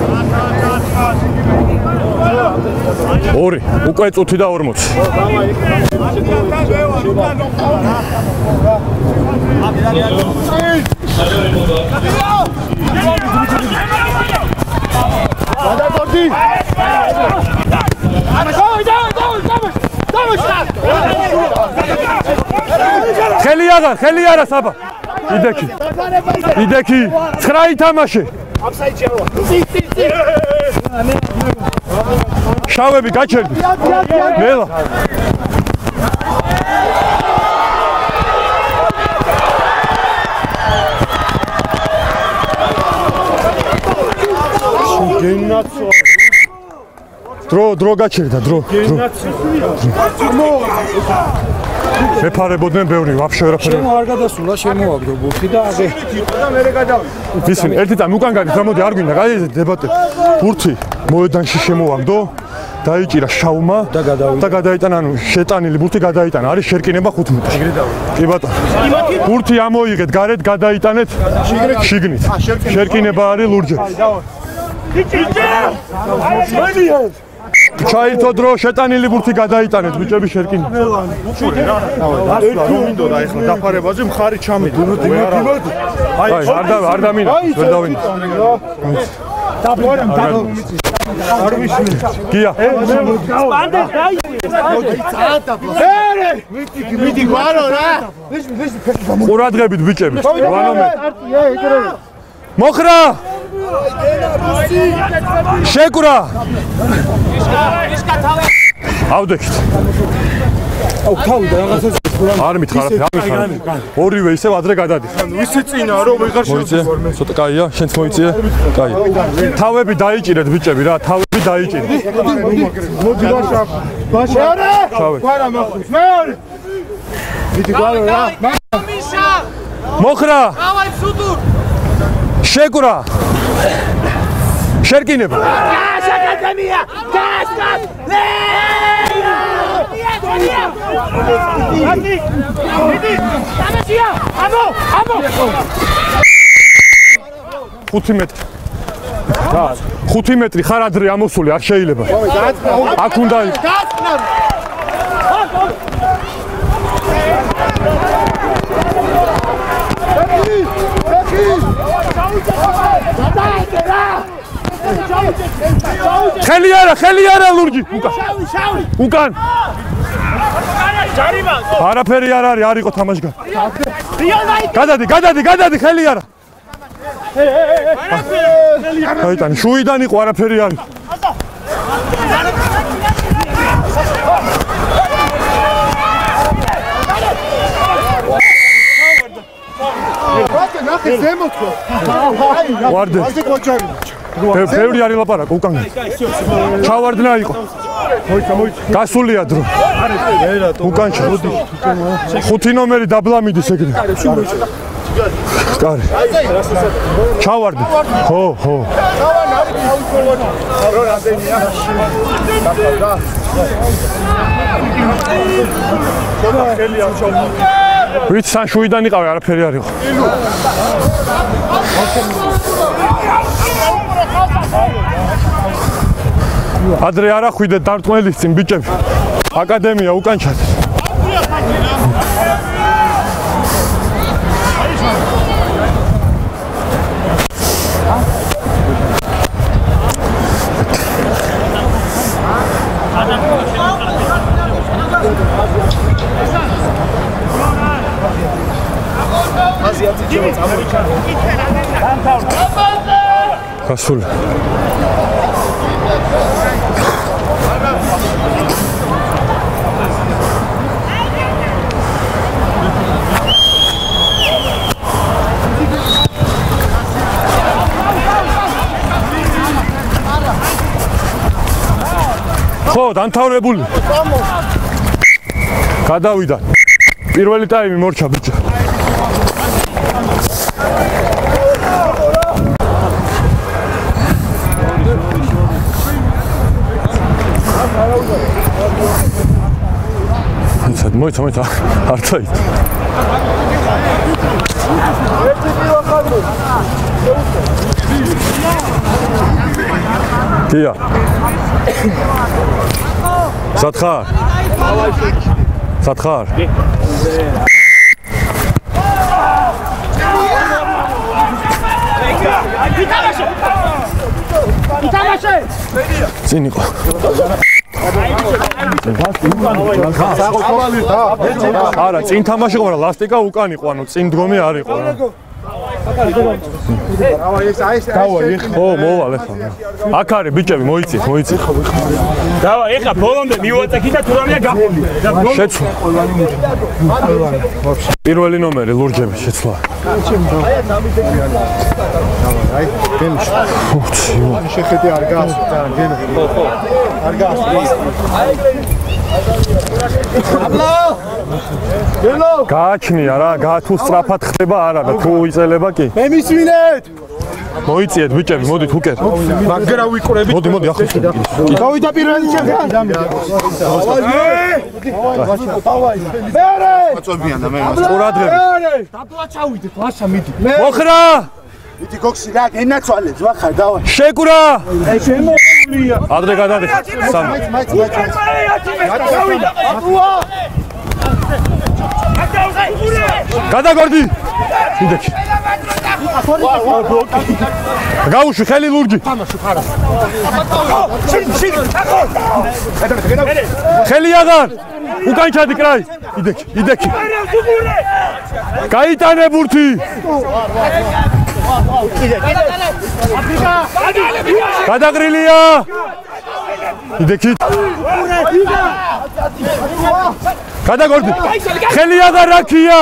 Speaker 3: ორი. უკვე წუთი და 40
Speaker 4: გადაგორდი
Speaker 3: ხელი აღარ ხელი არა საბა. იდექი. იდექი. 9 ითამაშე შავები გაჩერდი. მელა
Speaker 4: გენაცო
Speaker 3: დრო დრო გაჩერდა დრო დრო. მეფარებოდნენ ბევრი ვაფშე ვერაფერი.
Speaker 1: შემო არ გადასულა შემოაგდო ბურთი და აგე
Speaker 3: ისინი ერთი წამი უკან გადის გამოდი არ გვინდა გაიზე დებატე ბურთი მოედანში შემოვაგდო დაიჭირა შაუმა
Speaker 1: და
Speaker 3: და გადაიტანა ანუ შეტანილი ბურთი გადაიტანა. არის შერკინება 5 მეტრში კი ბატონო. ბურთი ამოიღეთ გარეთ გადაიტანეთ შიგნით? შერკინება. არის ლურჯები ჩაირთო დრო შეტანილი ბურთი გადაიტანეთ ბიჭები შერკინი
Speaker 4: ასლა რომ მინდოდა ეხლა დაფარებაზე მხარი ჩამიდო.
Speaker 3: აი არ და არ დამინა ვერ დავინდა გია.
Speaker 4: მიდი გვარო რა?
Speaker 3: ყურადღებით ბიჭები ვანომე. მოხრა! შეკურა ავდექით
Speaker 4: აუ თავი და რაღაცას
Speaker 3: არ მითხარ არ მითხარ ორივე ისევ ადრე გადადის
Speaker 4: ვისი წინა რომ ვეღარ
Speaker 3: მოიწე ცოტა კაია შენც მოიწე კაი თავები დაიჭირეთ ბიჭები რა თავები დაიჭირეთ.
Speaker 4: მოდი ბაშა ბაშა.
Speaker 3: შავე
Speaker 4: გვარა მახვს მეორე მიდი გვარო რა?
Speaker 3: მოხრა! შეკურა! შერკინება ხუთი მეტრი. რა 5 მეტრი ხარ ადრე ამოსული არ შეიძლება. აქ უნდა იყოს ხელი არა ხელი არა ლურჯი უკან უკან არაფერი არ არის არ იყო თამაშგან გადადი გადადი გადადი ხელი არა აიტანი შუიდან იყო არაფერი არის
Speaker 4: რატო ნახე ზემოთ ხო
Speaker 3: ვარდე
Speaker 4: ასე კოჭარი
Speaker 3: ბევრი არის ლაპარაკო უკან ჩავარდნა იყო.
Speaker 4: მოიცა მოიცა
Speaker 3: გასულია დრო. უკან ჩაოდი ხუთი ნომერი დაბლამიდის ეგრე. კარი ჩავარდი. ხო ხო ვიცი სანშუიდან იყავი არაფერი არ იყო ადრე არა ხვიდეთ დარტყმელის წინ ბიჭები აკადემია უკან ჩადეს გასული ხო დამთავრებული გადავიდა. პირველი ტაიმი მორჩა ბიჭო სად მოიცა მოიცა არ წაით დია სათხარ სათხარ წინ იყო.
Speaker 4: საყოველი და
Speaker 3: არა წინ თამაში ყო რა ლასტიკა უკან იყო ანუ წინ დგომი არ იყო რა.
Speaker 4: ავა ეს აი ეს დავარი
Speaker 3: ო მოვალე ხო აქ არის ბიჭები მოიცი მოიცი.
Speaker 2: დავა ეხა ბოლომდე მივაწექი და თუ რამეა გაფონდი
Speaker 3: შეცვლა. პირველი ნომერი ლურჯები შეცვლა.
Speaker 4: აი გემში
Speaker 3: უცი
Speaker 4: შეხედე არ გასულ და გემში ხო ხო. არ გასულ
Speaker 3: გააჩნია რა გა თუ სწრაფად ხდება არა და თუ იწელება კი.
Speaker 4: მე მისვინეთ
Speaker 3: მოიწიეთ ბიჭები მოდით უკეთ
Speaker 4: მაგრა ვიყურები
Speaker 3: მოდი მოდი ახლა
Speaker 4: გავიდა პირველი ჩემთან
Speaker 3: ყურადღებით.
Speaker 4: დაბლა ჩავიდე ვაშა მიდი
Speaker 3: მოხრა!
Speaker 4: მიდი გოქსი რა ენაცვალებს ვახარ დავა
Speaker 3: შეკურა
Speaker 4: შემოულია
Speaker 3: ადრე გადადიხ სამ გადაგორდი იდექი გაუშვი ხელი ლურჯი ხელი აღარ უკან ჩადი კრაი იდექი იდექი გაიტანე ბურთი გადაგრილია. იდექი გადაგორდი. ხელი აღარ რაქია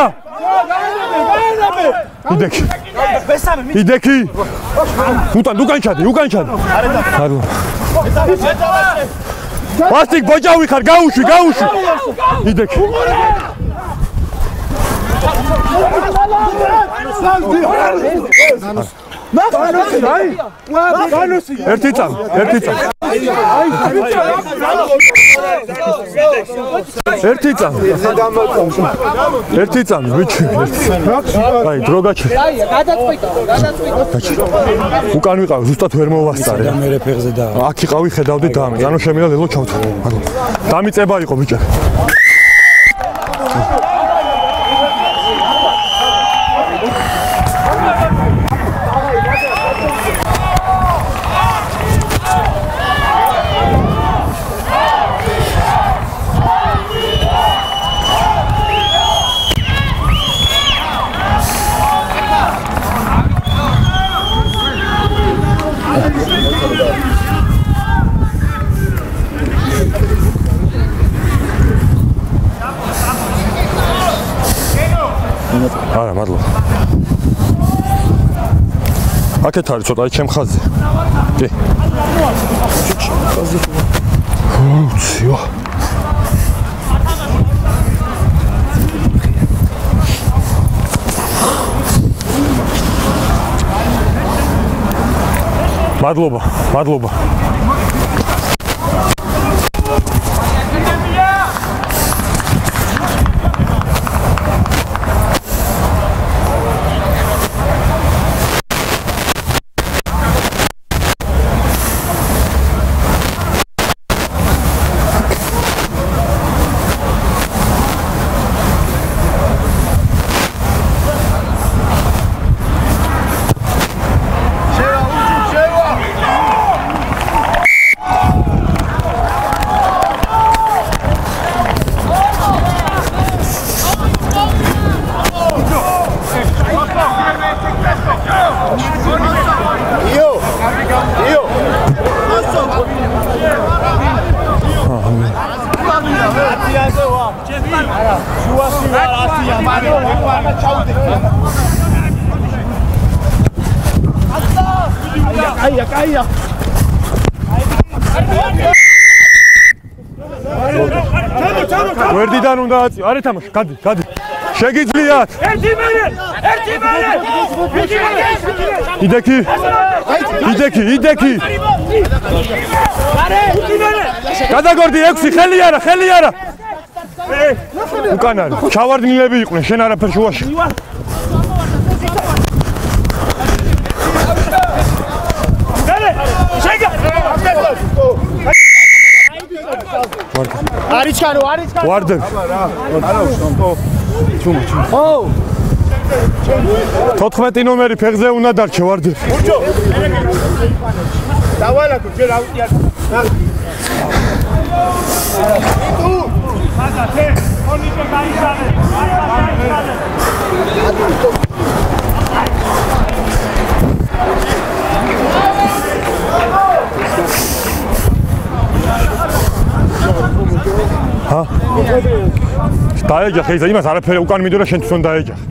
Speaker 3: იდექი იდექი უტან უკან ჩადი უკან ჩადი. მადლობა ვასტიკ ბოჭავი ხარ გაუშვი გაუშვი იდექი ერთი წამ ერთი წამ. ერთი წამ. ერთი წამ ბიჭი აი დრო გაჩერდა
Speaker 12: გადაწყვიტო, გადაწყვიტო.
Speaker 3: უკან ვიყავ ზუსტად ვერ მოვასწარე.
Speaker 1: და მე ფეხზე და
Speaker 3: აქ იყავი ხედავდი დამი ანუ შემიძლია ლელო მადლობა დამიწება იყო ბიჭო აქეთ არის ცოტა ჩემ ხაზზე. კი. უციო მადლობა მადლობა გვერდიდან უნდა აწიო არ ეთამაშო გადი გადი. შეგიძლიათ.
Speaker 2: ერთი მერე ერთი მერე ერთი მერე
Speaker 3: იდექი იდექი იდექი. გადაგორდი 6 ხელი არა ხელი არა. უკან არის ჩავარდნილები იყვნენ შენ არაფერ შუაში
Speaker 4: ჩარო არის ჩარო
Speaker 3: ვარდები
Speaker 4: არა უშნო ჩუმო ჩუმო ო!
Speaker 3: 14 ნომერი ფეხზე უნდა დარჩე ვარდები
Speaker 4: დავალაკო ჯერ აუტია
Speaker 3: დაეჯახე ისა იმას არაფერი უკან მიდო და შენ თვითონ დაეჯახე.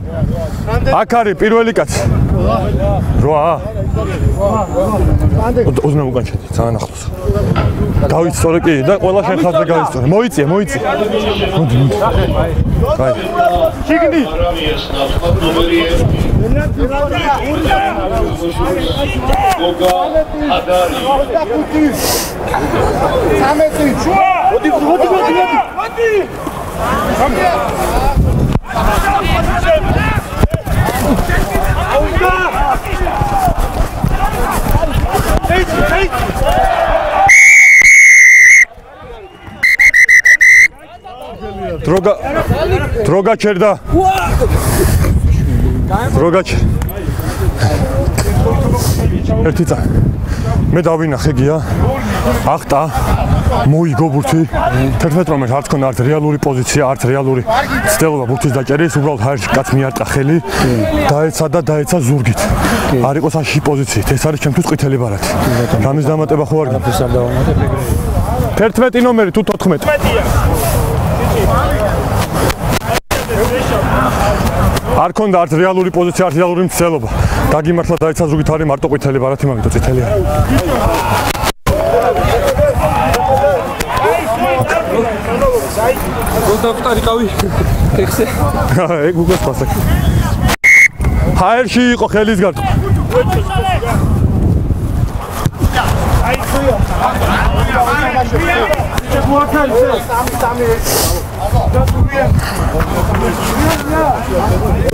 Speaker 3: აქ არის პირველი კაცი. 8 ოდნა უკან შედი ძალიან ახლოს. დავით სწორი კი და ყველა შენ ხაზზე გაიწორე მოიწია მოიწია. მოდი მოდი. აი. შიგნი
Speaker 11: არავის ნახმად ნომერი 1 გოგა ადარი
Speaker 4: 13 შუა მოდი მოდი მოდი
Speaker 3: დროგა დროგა ჩერდა. როგაჩი ერთი წა. მე დავინახე გია ახტა მოიგო ბურთი 11 რომელი არც ქონდა არც რეალური პოზიცია არც რეალური ცდელობა ბურთის დაჭერის უბრალოდ ჰაერში კაც მიარტყა ხელი დაეცა და დაეცა ზურგით. არ იყო საშიში პოზიციით ეს არის ჩემთვის ყვითელი ბარათი. რამის დამატება ხო არ
Speaker 1: ეს არ დავამატებ ეგრე
Speaker 3: 11 ნომერი თუ 14 არ ქონდა არც რეალური პოზიცია, არც რეალური მცდელობა. დაგიმართლა დაიცა ზრუგით არის მარტო ყვითელი ბარათი მაგითო წითელი არის.
Speaker 1: გოდავტარიყავი ეხზე
Speaker 3: ეგ უკვე საქმე. ჰაერში იყო ხელის გარტყმა.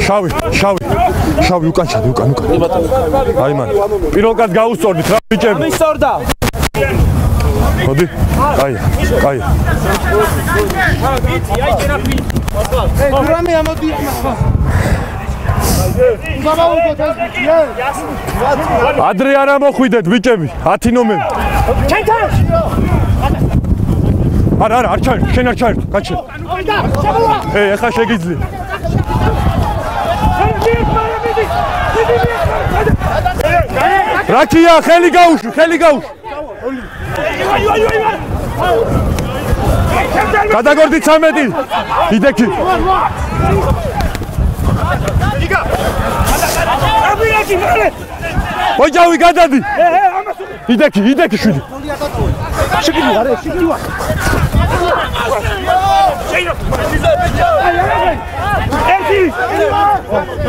Speaker 3: შავი, შავი. შავი უკან ჩადი, უკან, უკან. აი მან. პირველ კაც გაუსწორდით რა ბიჭები.
Speaker 1: მისორდა
Speaker 3: მოდი. აი, აი.
Speaker 4: გურამი ამოდი
Speaker 3: ადრე არ ამოხვიდეთ ბიჭები, 10 ნომერი. არა, არა, არ ჩაერ, შენ არ ჩაერ, გაჩერ. ე, ეხა შეგიძლია. რაკია, ხელი გაუშვი, ხელი გაუშვი. გადაგორდი 13. იდექი. ოჯავი გადადი. იდექი, იდექი შვილი.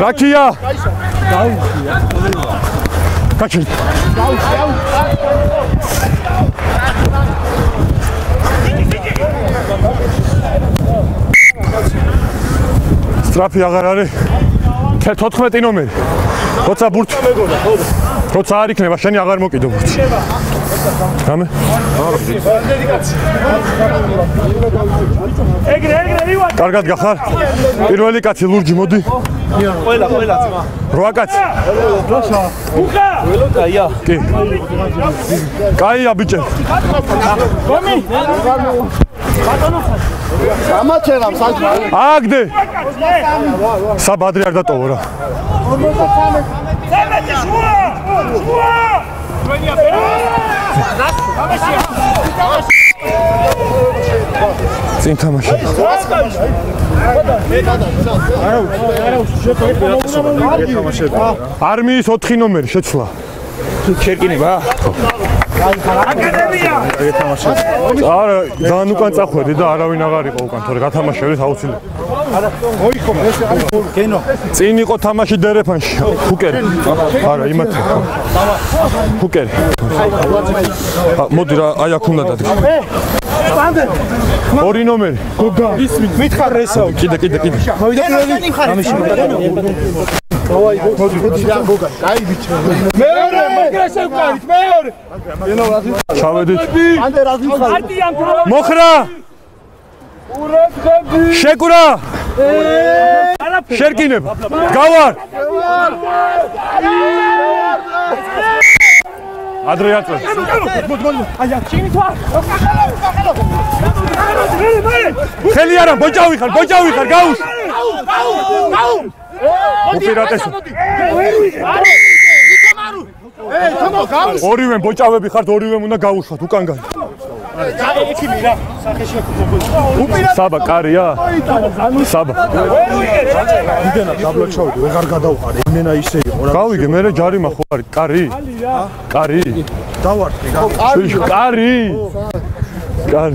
Speaker 3: რაკია? გაჩერდი. სტრაფი აღარ არის 14 ნომერი. როცა ბურთი როცა არ იქნება, შენი აღარ მოკიდო ბურთი. რამე?
Speaker 2: ეგრე ეგრე რივარ
Speaker 3: კარგად გახარ? პირველი კაცი ლურჯი მოდი.
Speaker 1: ყველა ყველა ძმა
Speaker 3: 8 კაცი.
Speaker 2: უხა
Speaker 1: აია
Speaker 3: კი. კაია ბიჭე.
Speaker 4: გამაჩერამ საჭმა
Speaker 3: აგდე. საბადრი არ დატოვო რა.
Speaker 2: ზემეთი შუა შუა
Speaker 3: წინ თამაში. არმიის 4 ნომერი შეცვლა.
Speaker 1: შეკინება
Speaker 2: აკადემია
Speaker 3: არა, ძალიან უკან წახვედი და არავინ აღარ იყო უკან, თორე გათამაშებდით აუცილებლად. წინ იყო თამაში დერეფანში, ფუკერი. არა, იმათი. ფუკერი. ა, მოდი რა, აი აქ უნდა დადგე. ორი ნომერი. გოგა.
Speaker 4: მითხარ ესა
Speaker 3: კიდე, კიდე, კიდე.
Speaker 4: მეორე მოგრესე ვკარით მეორე
Speaker 3: ჩავედით.
Speaker 4: ანდე რა გიხარ
Speaker 2: არტიან თროა
Speaker 3: მოხრა! შეკურა! შერკინებ. გავარ! ადრე აწევ. ხელი არა, ბოჭავი ხარ, ბოჭავი ხარ, გაუშვ. უპირატესო. ორივე ბოჭავები ხართ, ორივე უნდა გაუშვათ უკან გან. საბა კარია? საბა.
Speaker 4: დაბლა ჩავდი ვეღარ გადავყარე იმენა ისე იყო რა
Speaker 3: გავიგე, მე ჯარიმა ხო არის? კარი? კარი?
Speaker 4: დავარტყი რა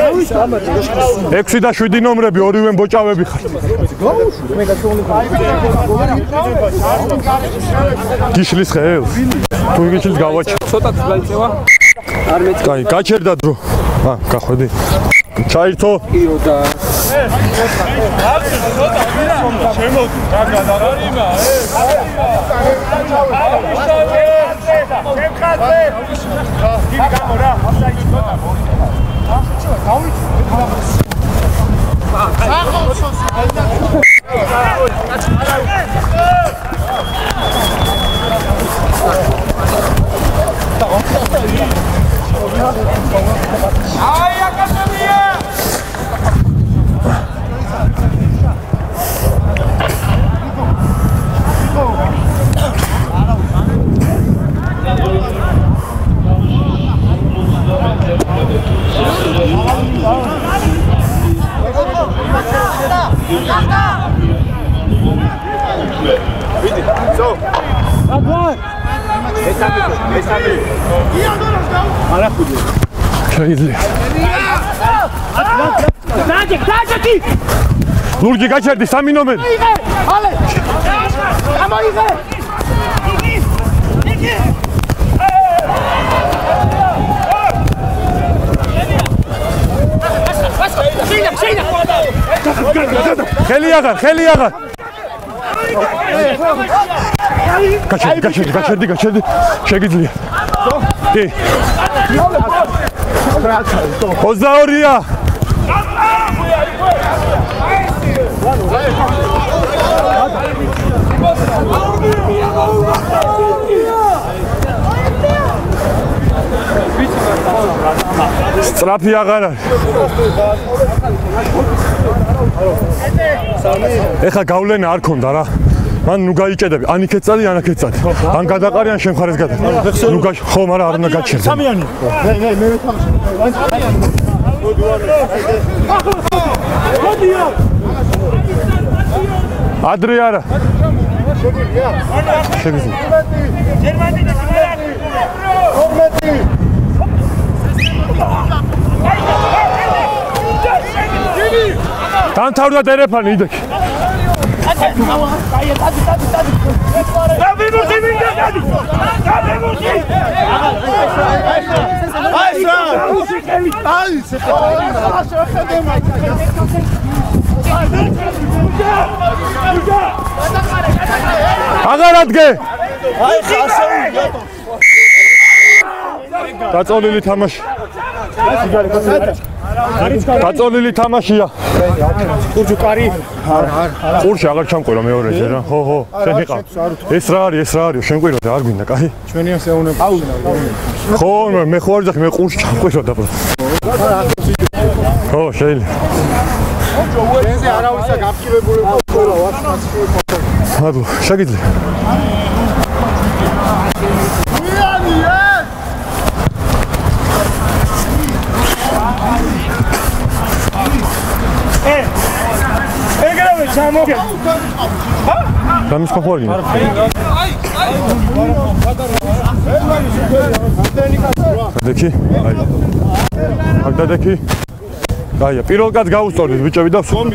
Speaker 3: შვილიშ, კარი? კარი. 6 და 7 ნომრები ორივე ბოჭავები ხართ. გიშლის ხელს? თუ გიშლის გავაჩ.
Speaker 1: ცოტა დაიწევა
Speaker 3: კაი, გაჩერდა დრო. ა, გახვედი. ჩაირთო.
Speaker 1: იო და 아이 아깝다
Speaker 3: შეიძლება
Speaker 2: დაჭი დაჭი
Speaker 3: ლურჯი გაჩერდი სამი ნომერი
Speaker 2: იღე ალე ამოიღე
Speaker 3: ხელი აღარ ხელი აღარ. გაჩერდი გაჩერდი გაჩერდი გაჩერდი. შეგიძლია. კი. 22-ია სტრაფი აღარ არის ეხა გავლენა არ ქონდა რა. მან ნუ გაიჭედები. ან იქეთ წადი ან აქეთ წადი ან გადაყარი ან შენ ხარეს გადაყარი ნუ გაშ ხო მაგრამ არ უნდა გაჩერდე სამიანი.
Speaker 4: მე მე მე ვეთამშე
Speaker 3: ადრე არა. შეგიძლია დამთავრდა დერეფანი იდექი.
Speaker 2: დავიმურდი მინდა გადი. დავიმურდი
Speaker 4: აი სა აი სა
Speaker 3: აღარ ადგე დაწოლილი თამაში დაწოლილი თამაშია
Speaker 4: კურჯუ კარი
Speaker 3: ყურში აღარ ჩამყვირო მეორეზე რა. ხო ხო შენ იყავ ეს რა არის ეს რა არის? შენ ყვირო და არ გვინდა კაი.
Speaker 4: ჩვენია შეუნება
Speaker 3: ხო მე ხო არ ძახი მე ყურში ჩამყვირო და ხო შეიძლება
Speaker 4: ენზე არავისა გაფრთხილებული ხო რა ვაშ
Speaker 3: მადლობა შეგიძლია
Speaker 2: ეგრევე ჩამოგე
Speaker 3: გამის ხოხორი დექი აი. აქ დადექი? აია პირველ კაც გაუსწორდით ბიჭები და სულ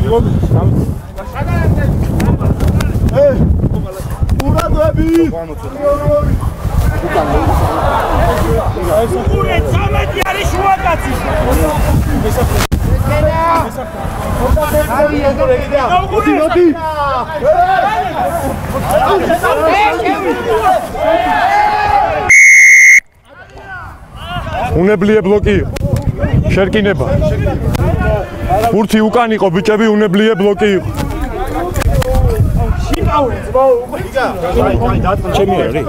Speaker 2: ყურე 13 არის შუაკაცი მოდი მოდი
Speaker 3: უნებლიე ბლოკი შერკინება. ბურთი უკან იყო ბიჭები უნებლიე ბლოკი იყო ჩემი არის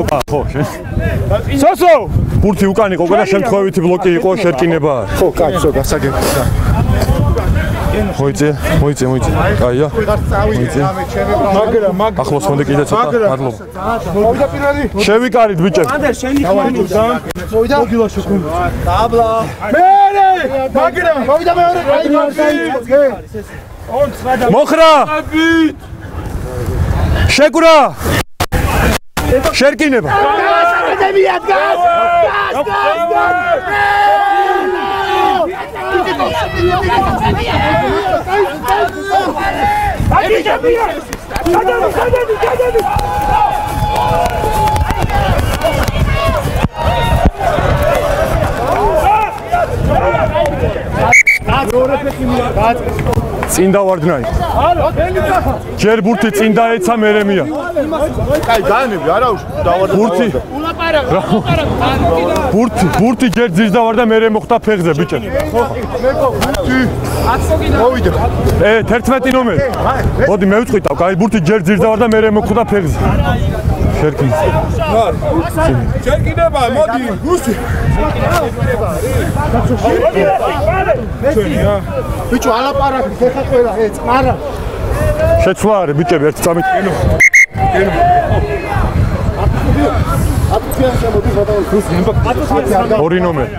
Speaker 3: ოპა ხო შენ სოსო ბურთი უკან იყო და შემთხვევითი ბლოკი იყო შერკინება
Speaker 4: ხო კაცო გასაგებია
Speaker 3: მოიწე მოიწე მოიწე აია მოიწე
Speaker 4: მაგრამ მაგ
Speaker 3: ახლოს ხონდე კიდე ცოტა მადლობა
Speaker 4: მოვიდა პირველი
Speaker 3: შევიკარით ბიჭები
Speaker 4: მერე მაგრამ მოვიდა მეორე კაი
Speaker 3: მოხრა შეკურა! შერკინება!
Speaker 2: აკადემია დგას დგას დგას აი ჩემია გადავი გადავი გადავი
Speaker 4: კაც
Speaker 3: წინ დავარდნაი ჯერ ბურთი წინ დაეცა მერემია.
Speaker 4: კაი განები არა დავარ
Speaker 3: ბურთი ბურთი ბურთი ჯერ ძირს დავარდა მერე მოხდა ფეხზე ბიჭო.
Speaker 4: მოვიდე.
Speaker 3: ე 11 ნომერი მოდი მე ვწყვიტავ კაი ბურთი ჯერ ძირს დავარდა მერე მოხდა ფეხზე შერკინი
Speaker 1: შეკინება მოდი გუსი
Speaker 4: ბიჭო ალაპარაკი ხეხა ყველა ე წყარა
Speaker 3: შეცვლა არის ბიჭები ერთ წამით
Speaker 4: ათფიან შემოდი ბატონო გუსი
Speaker 3: ორი ნომერი.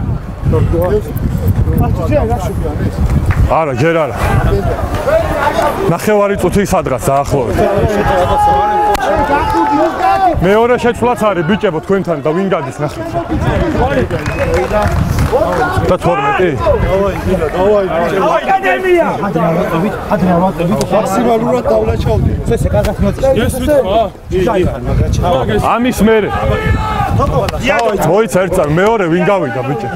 Speaker 3: არა ჯერ არა. ნახევარი წუთი სადღაც დაახლოებით მეორე შეცვლაც არის ბიჭებო თქვენთან და ვინ გადის ნახეთ. და 12
Speaker 2: აკადემია!
Speaker 4: მაქსიმალურად დავლა ჩავდი
Speaker 3: ამის მერე. მოიცა ერთ წარ მეორე ვინ გავიდა ბიჭო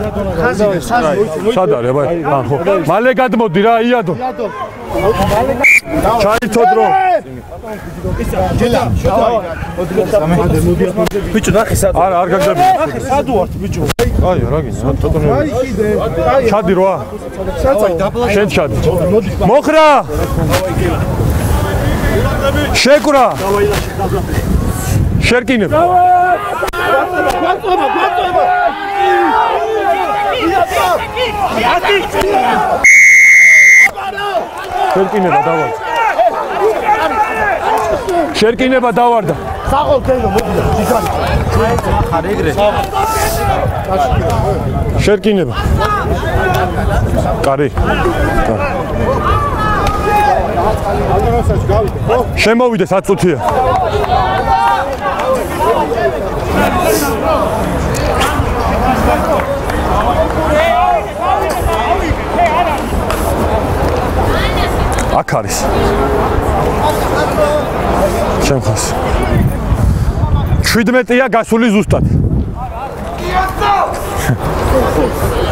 Speaker 3: სად არის აბა ხო მალე გადმოდი რა იადო ჩაიცო დრო
Speaker 1: ბიჭო ნახე სად
Speaker 3: არა არ გაგდები.
Speaker 1: სად ვართ ბიჭო.
Speaker 3: აი რა გინდა? ცოტა ჩადი როა? შენ ჩადი. მოხრა! შეკრა შერკინებ შერკინება დავარდა. შერკინება დავარდა.
Speaker 4: საყო თენო მოდი
Speaker 3: შერკინება კარი
Speaker 4: ალგანასაც გავიდე ხო
Speaker 3: შემოვიდე საწუთია აქ არის. ჩემ ხას 17-ია გასული ზუსტად.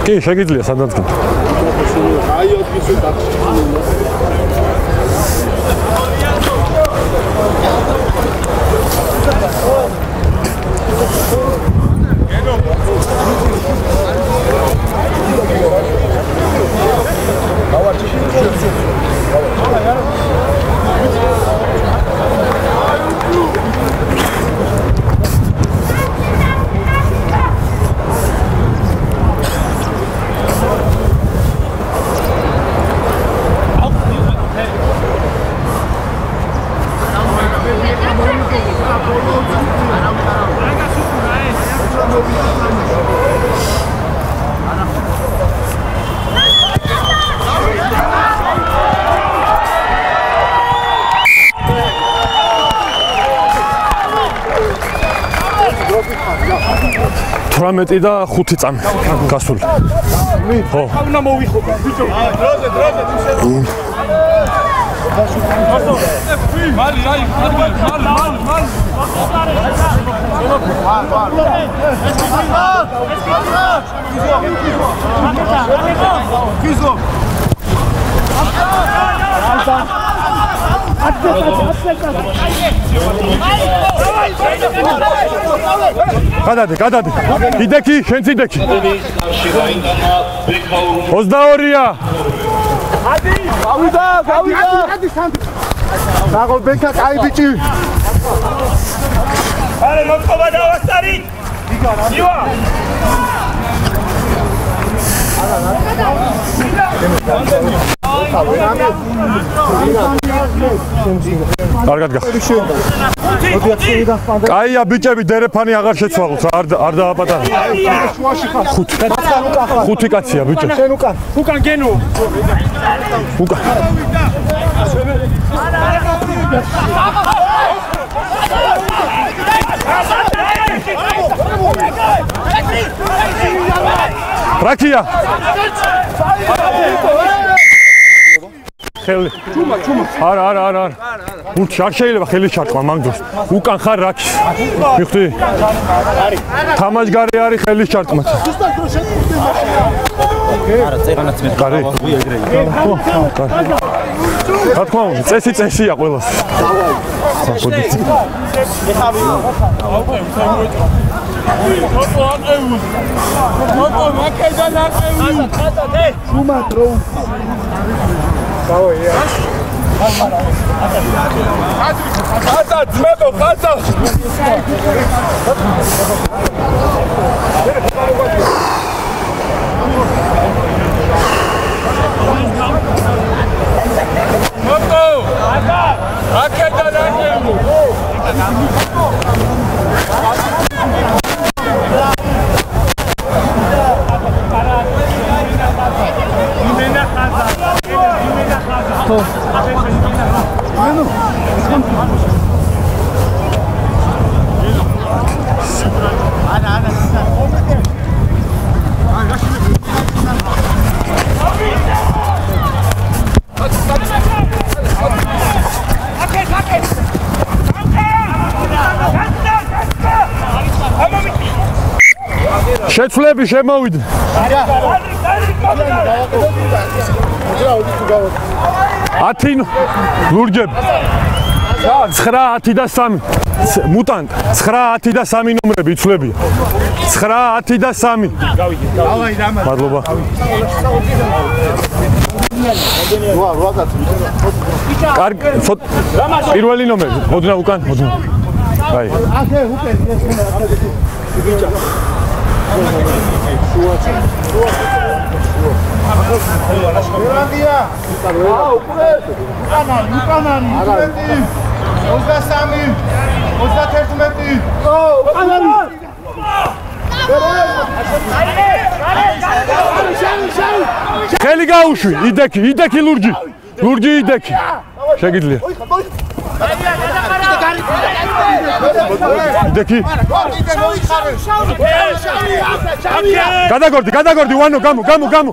Speaker 3: კი შეგიძლია სადაც კი
Speaker 4: აი 4-ში დაგჭირდა
Speaker 3: 18 და 5 წამი გასული. ხო.
Speaker 1: ხავნა მოვიხობე ბიჭო. დროზე დროზე ისე. გასული. მალი რაი, მალი, მალი, მალი. კიზო
Speaker 3: გადადე გადადე იდექი შენ ციდექი
Speaker 11: კარში გაიტანა ბექაურ
Speaker 3: 22-ია
Speaker 4: გავიდა გავიდა საყო ბექა კაი ბიჭი
Speaker 2: არე მოწყობა დავასტარი ივა
Speaker 3: კარგად გახ კაია ბიჭები დერეფანი აღარ შეცვალოთ. არ არ დააპატარა. ხუთი ხუთი კაცია ბიჭო
Speaker 4: შენ უკან.
Speaker 1: უკან გენო
Speaker 3: უკან რაკია ხელი ჩუმა ჩუმა არა არა არა არა ურჩ არ შეიძლება ხელი ჩარტყმა მაგ დროს უკან ხარ რაკი მიხდი თამაშგარი არის ხელი ჩარტყმა არა წეღანაც მე გარი ხო გარი რა თქმა უნდა, წესი წესია ყველას. Moto!
Speaker 4: Aqui é danadinho! Tô. Mano,
Speaker 3: Ana, Ana, Ana. Ah, já chegou. Tá vindo! შეცვლები შემოვიდნენ. ათი ლურჯები 9 10 და 3 მუტანტ. 9 10 და 3 ნომრები იცვლებია 9 10 და 3
Speaker 4: დავაი რამა
Speaker 3: მადლობა კარგი ცოტ პირველი ნომერი მოდნა უკან მოდნა აი
Speaker 4: ახე უკენ ვერანდია აა უკვე უკანანი უკანანი 23 31 ო უკანანი
Speaker 3: ხელი გაუშვი იდექი იდექი ლურჯი ლურჯი იდექი. შეგიძლია. იდექი. გადაგორდი გადაგორდი ვანო გამო გამო გამო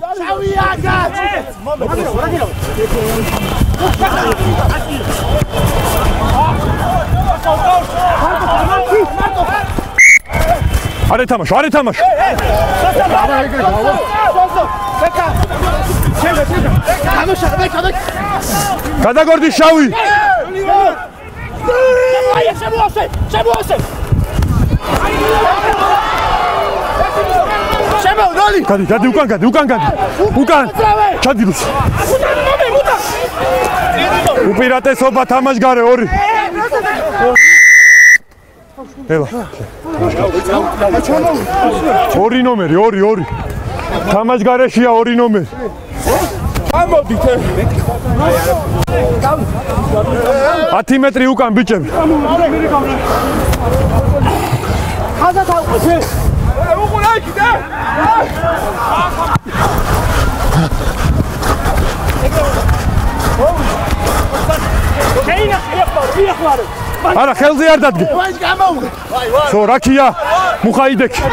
Speaker 3: არე თამაშო არე თამაშო გადაგორდი შავი გადი გადი უკან გადი უკან გადი უკან ჩადილოს უპირატესობა თამაშგარე ორი ელა ორი ნომერი ორი ორი. თამაშგარეშია ორი ნომერი. ამოდით 10 მეტრი უკან ბიჭები.
Speaker 12: ხაზა თავზე
Speaker 2: უყურე კიდე
Speaker 12: შეინა ხიახმარ ხიახმარ
Speaker 3: არა ხელზე არ დადგე
Speaker 12: ვაი გამოუღე
Speaker 3: სო რაქია მუხა იდექი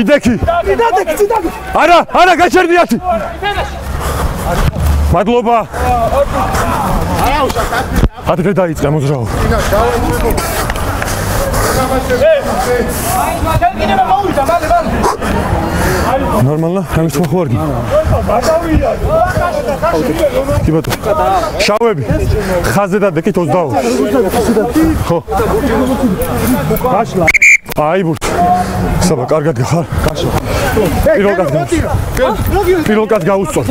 Speaker 3: იდექი
Speaker 12: დიდადეკი დიდადეკი
Speaker 3: არა არა გაჩერდიათი მადლობა ადრე დაიწყე მოძრაობა
Speaker 12: კიდე მოვიდა მალე მალე
Speaker 3: ნორმალია? გამიშვა ხო არ გი? კი ბატონო. შავები. ხაზე დადეკით 22. ხო. გაშლა. აი ბურთ. საბა, კარგად გახარ? გაშლა. პირველ კაც გავუსწორ. პირველ კაც გავუსწორ.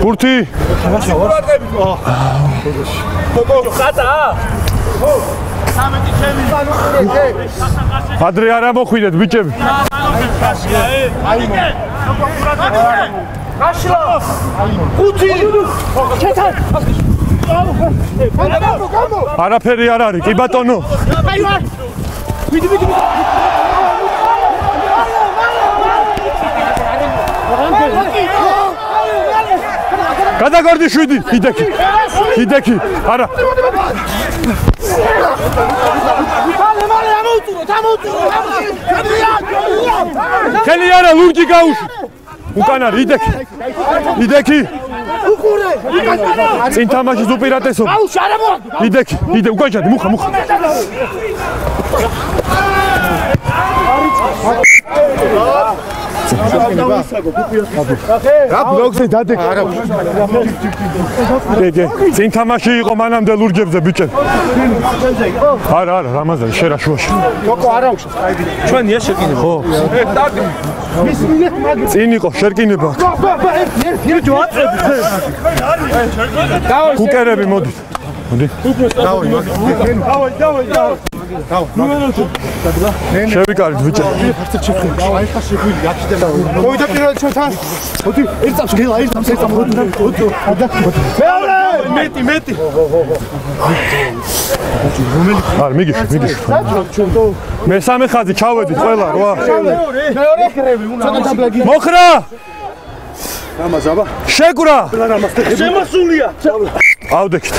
Speaker 3: ბურთი. გაშლა. აა. კატა? ხო. ადრე არ ამოხვიდეთ ბიჭები.
Speaker 12: გაშლა ხუთი ჩეთან გამო. გამო
Speaker 3: არაფერი არ არის კი ბატონო.
Speaker 12: ვიდი ვიდი
Speaker 3: გადაგორდი 7 იდექი იდექი არა
Speaker 12: მალე მალე ამოუწურო ამოუწურო
Speaker 3: ხელი არა ლურჯი გაუშვი. უკან არის იდექი იდექი
Speaker 12: უყურე
Speaker 3: წინ თამაშის უპირატესობა
Speaker 12: აუ შარემო
Speaker 3: იდექი იდე უკან ჩადი მუხა მუხა
Speaker 4: რა ბლოკზე დადეკ არა
Speaker 3: გე გე წინ თამაში იყო მანამდე ლურჯებზე ბიჭები არა არა რამაზანი შერა შუაში
Speaker 4: კოკო არა უშავს
Speaker 1: ჩვენია შეკინება ხო
Speaker 4: მის მინეთ მაგ
Speaker 3: წინ იყო შერკინება
Speaker 4: ერთი ვაწები
Speaker 3: კუკერები მოდი მოდი.
Speaker 4: დავი მაგ დავი დავი დავი
Speaker 3: შევიკარით ბიჭები
Speaker 4: აი ხა შეგვილი აქედან მოვიდა პირველ ჩვენთან მოდი ერთ წამს გელა ერთ წამს ერთ წამს მოდი მეორე მეტი მეტი.
Speaker 3: არ მიგიშ მიგიშ მესამე ხაზი ჩავედით ყველა რა
Speaker 4: მეორე კრები უნდა
Speaker 3: მოხრა!
Speaker 4: ამაზაბა
Speaker 3: შეკურა
Speaker 12: შემოსულია
Speaker 3: ავდექით.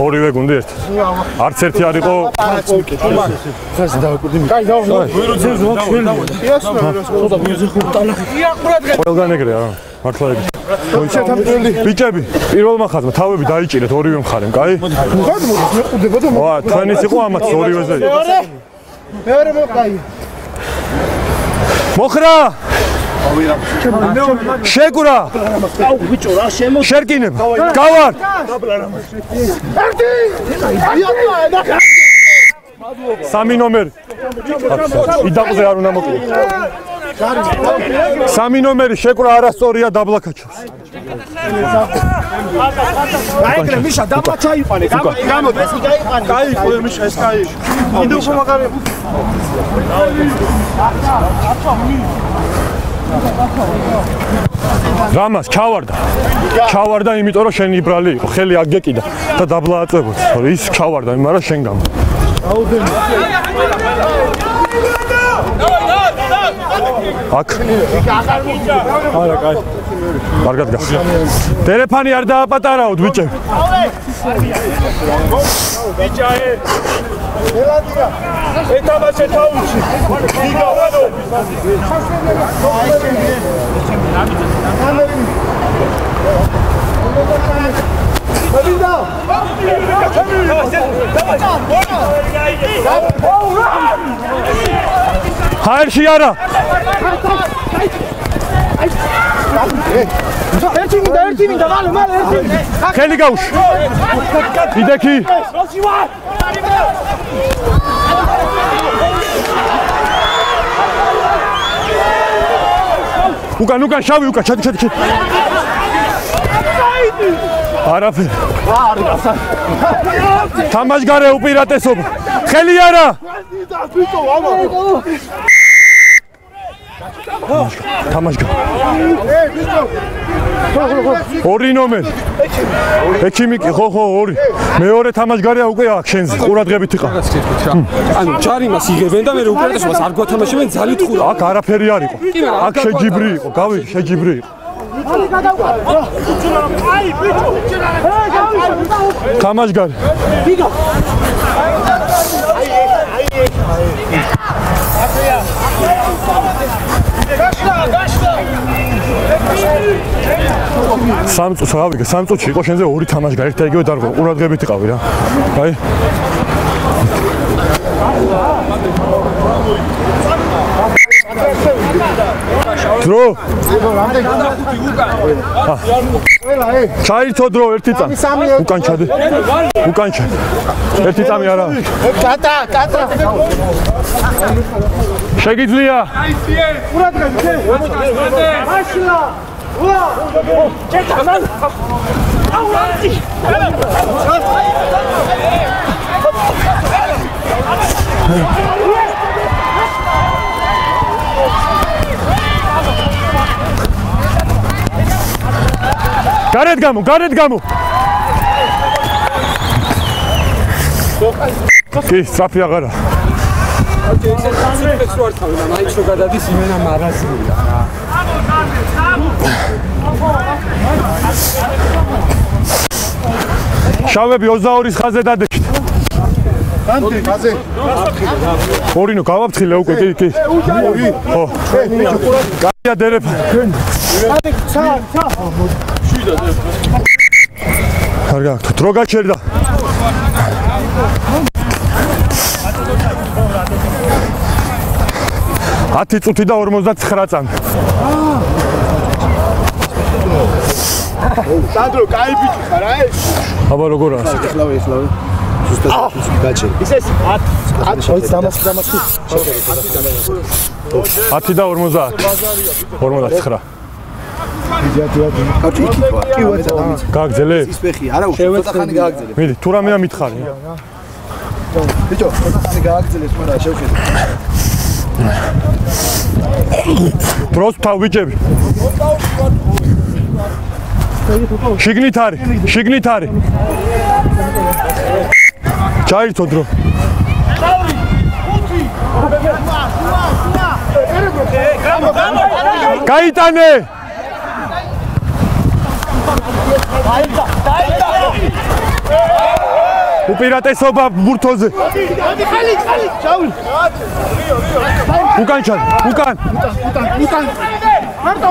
Speaker 3: ორივე გუნდი ერთ. არც ერთი არ იყო
Speaker 4: კაი დავი
Speaker 3: ყველგან ეგრე რა მართლა ეგრე
Speaker 4: შეთამბილი
Speaker 3: ბიჭები პირველმა ხაზმა თავები დაიჭირეთ ორივე მხარემ კაი?
Speaker 4: მოდი მოდი მეყუდება და
Speaker 3: ვა თქვენის იყო ამაც ორივეზე.
Speaker 4: მეორე მეორე მოყაი.
Speaker 3: მოხრა შეკურა
Speaker 12: აუ ბიჭო რა შემო
Speaker 3: შერკინება გავარ. სამი ნომერი. იდაყზე არ უნდა მოკლე სამი ნომერი შეკურა არასწორია დაბლაკაჩოს.
Speaker 12: აიგრე მიშა დაბლა ჩაიყვანე გამოდი გამოდი ეს გაიყვანე.
Speaker 4: კაი ყო მიშა ეს კაი ინდო ხო მაგარი
Speaker 3: რამას ჩავარდა. ჩავარდა იმიტომ რომ შენი ბრალი იყო ხელი აგეკიდა და დაბლა აწებოდი ის ჩავარდა მაგრამ შენ გამ აქ. არა კაი კარგად გახსნა ტელეფონი არ დააპატარაოთ ბიჭები
Speaker 12: ბიჭაე ეთამაშე თაუში გიგა ვადო
Speaker 3: ჰაერში არა
Speaker 12: ერთი მინდა ერთი მინდა მალე მალე ერთი
Speaker 3: ხელი გაუშვი იდექი უკან უკან შავი უკან ჩადი ჩადი ჩადი არაფერ თამაშგარე უპირატესობა ხელი არა თამაშგარე ორი ნომერი ექიმიკი ხო ხო ორი. მეორე თამაშგარეა უკვე აქ შენზე ყურადღებით იყავ
Speaker 1: ანუ ჯარიმას იღებენ და მე უპირატესობას არ გვათამაშებენ ძალით ხურა
Speaker 3: აქ არაფერი არ იყო. აქ შეჯიბრი იყო გავიგე შეჯიბრი იყო. თამაშგარე. სამ წუთს გავიგე სამ წუთში იყო შენზე ორი თამაშგარე ერთ ეგივე დარგო ყურადღებით იყავი რა. აი დრო. ჩაირთო დრო ერთი წამი. უკან ჩადე უკან ჩადე ერთი წამი არა.
Speaker 4: კატა კატა.
Speaker 3: შეგიძლია გარეთ გამო გარეთ გამო. კი სწრაფი აღარა.
Speaker 1: მაინც რო გადადის იმენა მარაზია
Speaker 3: შავები 22-ის ხაზზე დადექით.
Speaker 4: ამდე მაზე
Speaker 3: ორინო გავაფრთხილე უკვე კი კი.
Speaker 4: ორი.
Speaker 3: ხო. კაია დერეფა.
Speaker 4: ცა ცა
Speaker 3: კარგა დრო გაჩერდა 10 წუთი და 59 წამი.
Speaker 4: სანდრო, კაი ბიჭი ხარ, აი.
Speaker 3: აბა როგორ არის?
Speaker 4: ეხლავე, ეხლავე. ზუსტად გაჩე. ის ეს 10 10 დამას დამას
Speaker 3: 10 და 50. 59.
Speaker 4: კაჭი იქ იყო. კი ვაცა.
Speaker 3: გააგზელე?
Speaker 4: ის ფეხი, არა უშ, ცოტა ხანი გააგზელე.
Speaker 3: მიდი, თუ რამეა მითხარი.
Speaker 4: ბიჭო, ცოტა ხანი გააგზელეს, მაგრამ შევხედე.
Speaker 3: დროს თავ ბიჭები. შიგნით არის, შიგნით არის. ჩაირთო დრო. გაიტანე! უპირატესობა ბურთოზე.
Speaker 4: ხალი, ხალი, ჩაული.
Speaker 3: უკან ჩად, უკან.
Speaker 4: უკან. მარტო.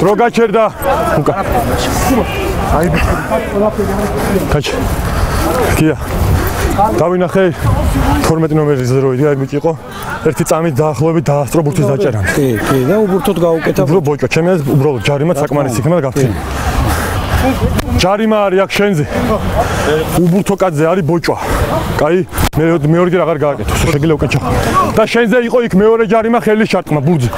Speaker 3: დრო გაჩერდა. უკან. აი კაჩ. კია. დავინახე 12 ნომერის ზროიდი აი მიჭიყო. ერთი წამით დაახლოებით დაასწრო ბურთის დაჭერა.
Speaker 1: კი, კი, და უბურთოდ გაუკეთა.
Speaker 3: უბრალოდ ბოჭო, ჩემი აზრით უბრალოდ ჯარიმად საკმარისი იქნება გაფრთხილი. ჯარიმა არის აქ შენზე. უბურთო კაცზე არის ბოჭვა. კაი, მე მეორეჯერ აღარ გააკეთო, შეგიძლია უკეთ ჩახო. და შენზე იყო იქ მეორე ჯარიმა ხელის ჩარტყმა ბურთზე.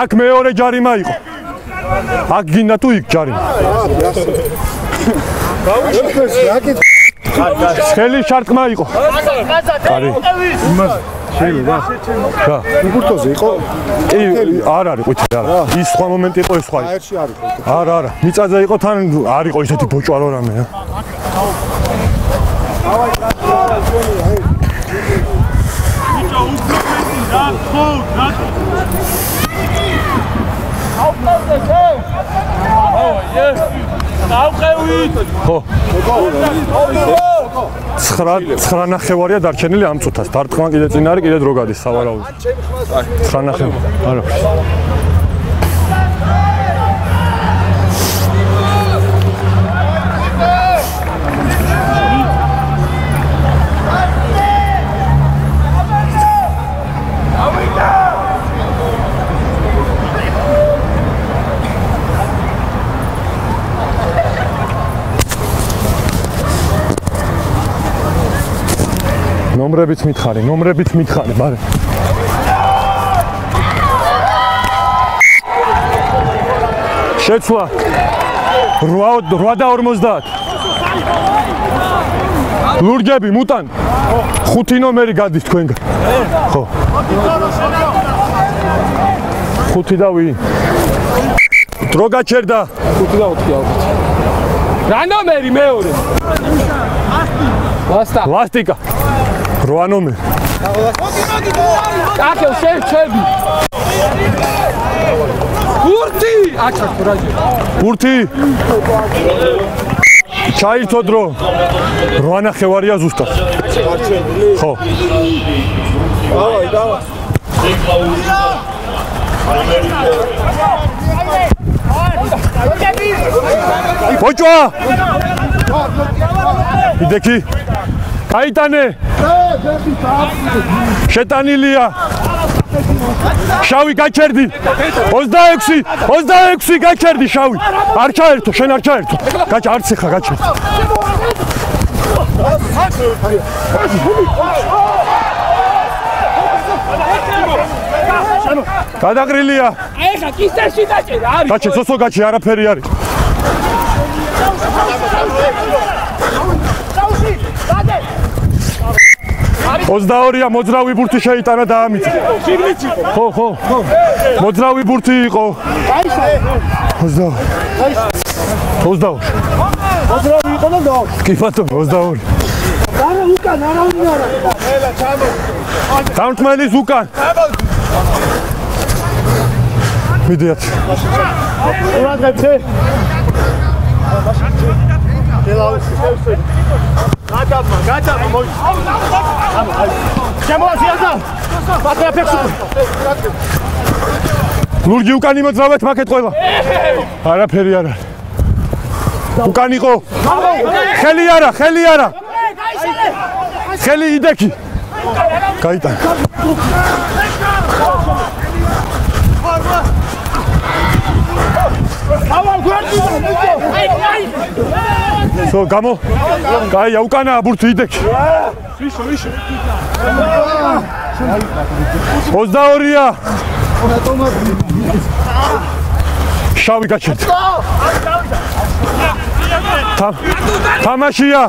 Speaker 3: აქ მეორე ჯარიმა იყო. აქ გინდა თუ იქ ჯარიმა. ხელის ჩარტყმა იყო. კარი.
Speaker 4: შეიძლება.
Speaker 3: რა?
Speaker 4: ბურთოზე იყო.
Speaker 3: კი, არ არის ყვითელი არა. ის სხვა მომენტი იყო, ეს სხვა
Speaker 4: არის.
Speaker 3: არა, არა. მიწაზე იყო თან არ იყო ისეთი ბოჭვა რო რამე. რა. ხო. 9 9 ნახევარია დარჩენილი ამ წუთას. დარტყმა კიდე წინ არის, კიდე დრო გადის სავარაუდოდ. 9 ნახევარი. არა. ნომრებით მითხარი, ნომრებით მითხარი, ბარე. შეცვლა 8 8 და 50. ლურჯები მუტან. ხუთი ნომერი გადის თქვენგან. ხო. ხუთი და ვინ? დრო გაჩერდა.
Speaker 1: ხუთი და 4 ალბათ. რა ნომერი მეორე? ლასტა.
Speaker 3: ლასტიკა. 8 ნომერი.
Speaker 1: კახე შევჩები. ურთი! აჩა კურაჟი.
Speaker 3: ბურთი ჩაირთო დრო 8 ნახევარია ზუსტად ხო
Speaker 4: დავაი, დავა.
Speaker 3: ბოჭვა იდექი გაიტანე შეტანილია. შავი გაჩერდი. 26 26 გაჩერდი შავი. არ ჩაერთო შენ არ ჩაერთო. გაჩ არც ხა გაჩერდი გადაყრილია
Speaker 1: აი ხა კისერში დაჭერა არის.
Speaker 3: გაჩე სოსო გაჩე არაფერი არის 22-ია მოძრავი ბურთი შეიტანა და ამით. ხო, ხო. მოძრავი ბურთი იყო. 22. 22.
Speaker 4: მოძრავი იყო და დავა.
Speaker 3: კი ბატონო, 22.
Speaker 4: არა, უკან, არა, არა. ელა, ჩამო.
Speaker 3: დამთმელის უკან. მიდიათ.
Speaker 4: ყურადღებთ. ელაუს, გადაბმა, გადაბმა, მოი. შემოაზიაზა. პატრა ფექსუ.
Speaker 3: ლურჯი უკან იმოძრავეთ მაკეთ ყველა. არაფერი არ არის. უკან იყო ხელი არა ხელი არა ხელი იდექი გაიტან სო გამო. კაია უკანა ბურთი იდექი ვიშო ვიშო 22-ია შავი გაჩერდა თამაშია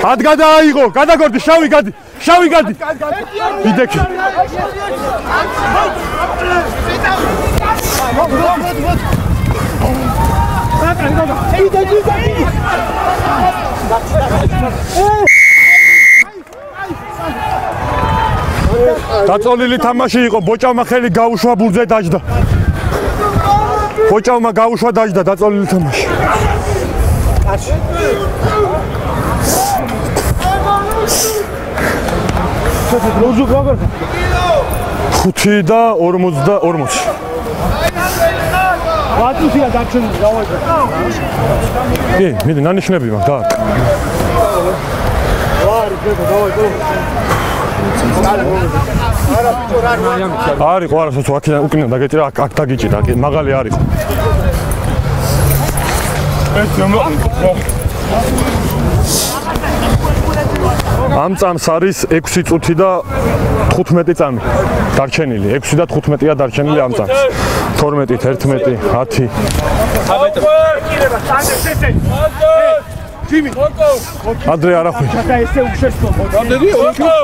Speaker 3: ად გადააიღო, გადაგორდი, შავი გადი, შავი გადი. დიდეკი. დაწოლილი თამაში იყო, ბოჭავმა ხელი გაუშვა ბურზე დაждდა. ბოჭავმა გაუშვა დაждდა დაწოლილი თამაში.
Speaker 4: კაცო როზუ როგორ
Speaker 3: 5 და 40 40
Speaker 4: ვატუსია დაჩენილი დავაჭე.
Speaker 3: კი მე ნანიშნები მაგ და
Speaker 4: ხება დავაჭე
Speaker 3: არის ყო არასოც აქედან უკინა დაგეჭირა აქ აქ დაგიჭირა კი მაგალი არის. ეს ნომერი ამ წამს არის 6 წუთი და 15 წამი დარჩენილი. 6 და 15-ია დარჩენილი ამ წამს. 12 11 10
Speaker 4: ჯიმი
Speaker 3: ადრე არ ახვი
Speaker 4: და ესე უშეშლო
Speaker 1: რამდენი? ოკო.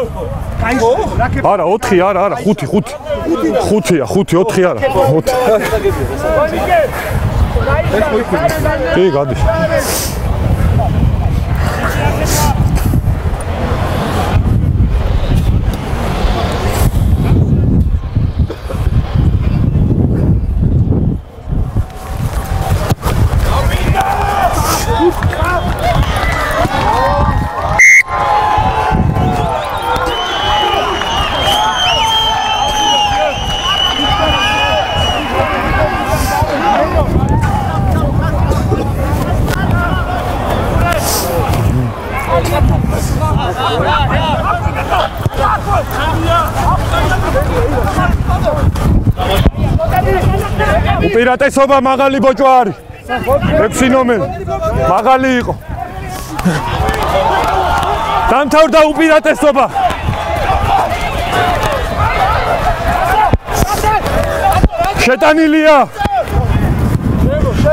Speaker 4: კაი რაკეტა
Speaker 3: არა 4 არა არა 5 5 5-ია 5 4 არა 4 კი გადის უპირატესობა მაღალი ბოჭო არის. 6 ნომერი. მაღალი იყო. დამთავრდა უპირატესობა. შეტანილია.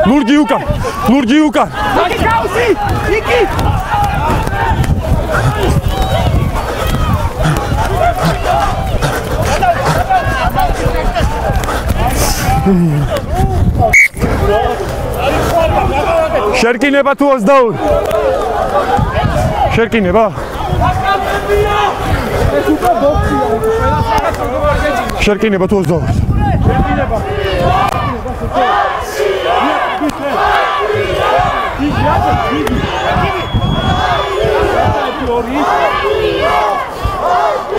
Speaker 3: ლურჯი უკან. ლურჯი უკან. შერკინება თუ 22 შერკინება. შერკინება თუ 22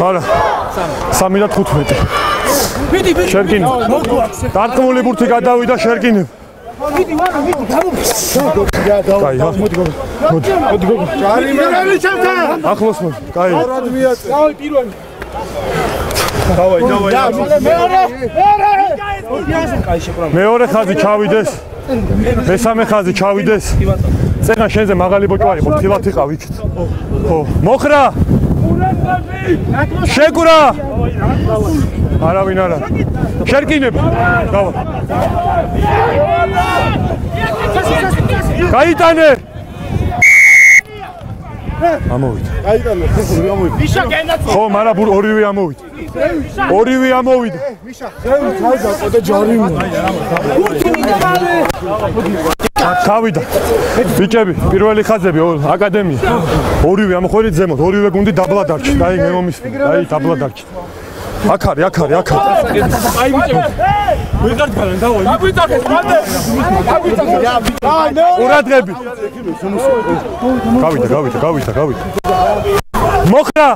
Speaker 3: არა 3 და 15 მიდი მიდი შერკინი დარტყმული ბურთი გადავიდა შერკინი მიდი ვარა მიდი გამო კაი მოდი მოდი მოდი მოდი
Speaker 4: ჯარი მე ჩემთან
Speaker 3: ახლოს მოდი კაი.
Speaker 4: დავი პირველი. დავაი დავაი მეორე მეორე.
Speaker 3: მეორე. ხაზი ჩავიდეს. მესამე ხაზი ჩავიდეს. წეღან შენზე მაღალი ბოჭო არის ხო თილად იყავ იქით ხო მოხრა შეკურა! არავინ არა შერკინებ დავა. გაიტანე! ამოვიდა.
Speaker 4: გაიტანე ხო გამოვიდა
Speaker 12: მიშა გენაცო
Speaker 3: ხო მარა ბურ ორივე ამოვიდა. ორივე ამოვიდა.
Speaker 4: მიშა. ზევი თაი და ჯარი
Speaker 3: თავიდა ბიჭები პირველი ხაზები აკადემია ორივე ამოხვერით ზემოთ ორივე გუნდი დაბლა დარჩი დაი მე მომის დაი დაბლა დარჩი აქ არის, აქ არის, აქ არის.
Speaker 1: აი ბიჭო. ვიღარ დგანან დავა. აგვიწახეს მანდე. აგვიწახეს.
Speaker 3: ყურადღები. გავიდა, გავიდა, გავიდა, გავიდა. მოხრა.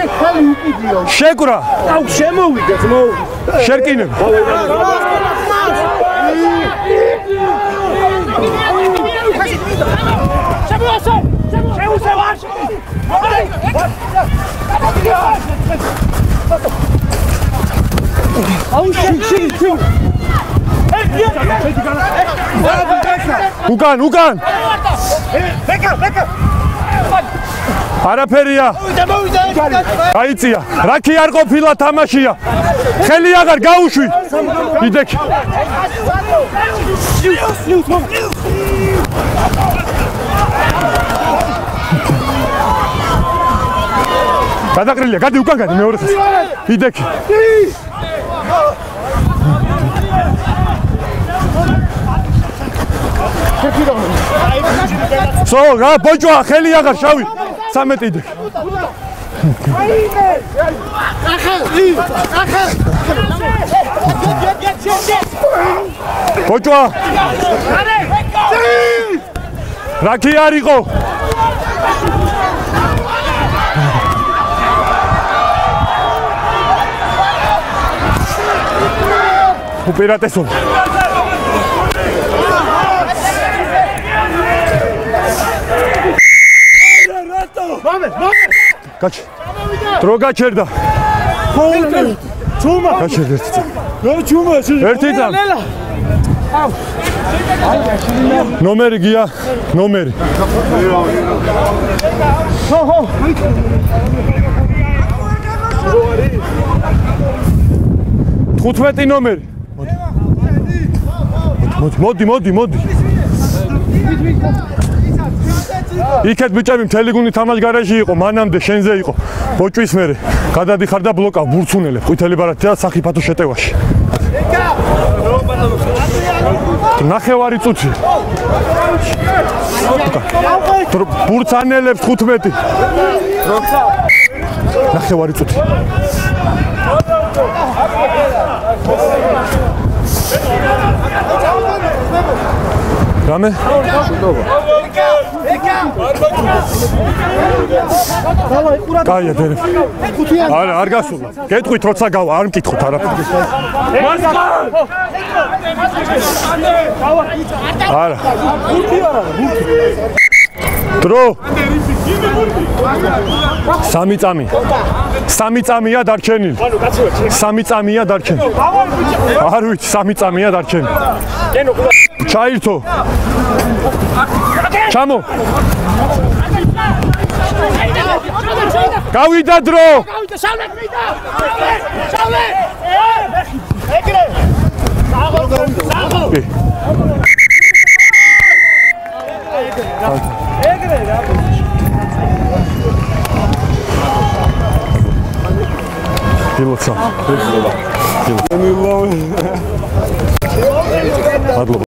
Speaker 4: ეხალი უკიდიო.
Speaker 3: შეკრა.
Speaker 1: აუ შემოვიდეთ მო.
Speaker 3: შერკინებ. უკან, უკან. არაფერია. გაიწია. რაკი არ ყოფილა თამაშია. ხელი აღარ გაუშვი. იდექი. გადაყრილია, გადი უკან გადი მეორე ხაზი. იდექი. სო, რა ბოჭვა, ხელი აღარ შავი. 13 იდექი. ბოჭვა. რაკი არ იყო? უპირატესობა. გაჩ. დრო გაჩერდა.
Speaker 4: ჩუმა.
Speaker 3: გაჩერდა ერთი წამი.
Speaker 4: რა ჩუმა?
Speaker 3: ერთი წამი. ნომერი გია, ნომერი.
Speaker 4: ხო, ხო.
Speaker 3: ხუთმეტი ნომერი. მოდი, მოდი, მოდი, მოდი. იქეთ ბიჭები მთელი გუნდი თამაშ გარაჟი იყო, მანამდე შენზე იყო. ბოჭვის მერე გადადიხარ და ბლოკა ბურცუნელე, ყვითელი ბარათი და საფათო შეტევაში. ნახევარი წუთი. ბურცანელებს 15. ნახევარი წუთი. რამე? კაია დერე. არა, არ გასულა. გეტყვით როცა გავა, არ მკითხოთ არაფერს. არა. დრო. სამი წამი. სამი წამია დარჩენილი. სამი წამია დარჩენილი. არ ვიცი, სამი წამია დარჩენილი. ჩაირთო. ჩამო. გავიდა დრო. Пилотсон. Пилотсон. Пилотсон. Пилотсон.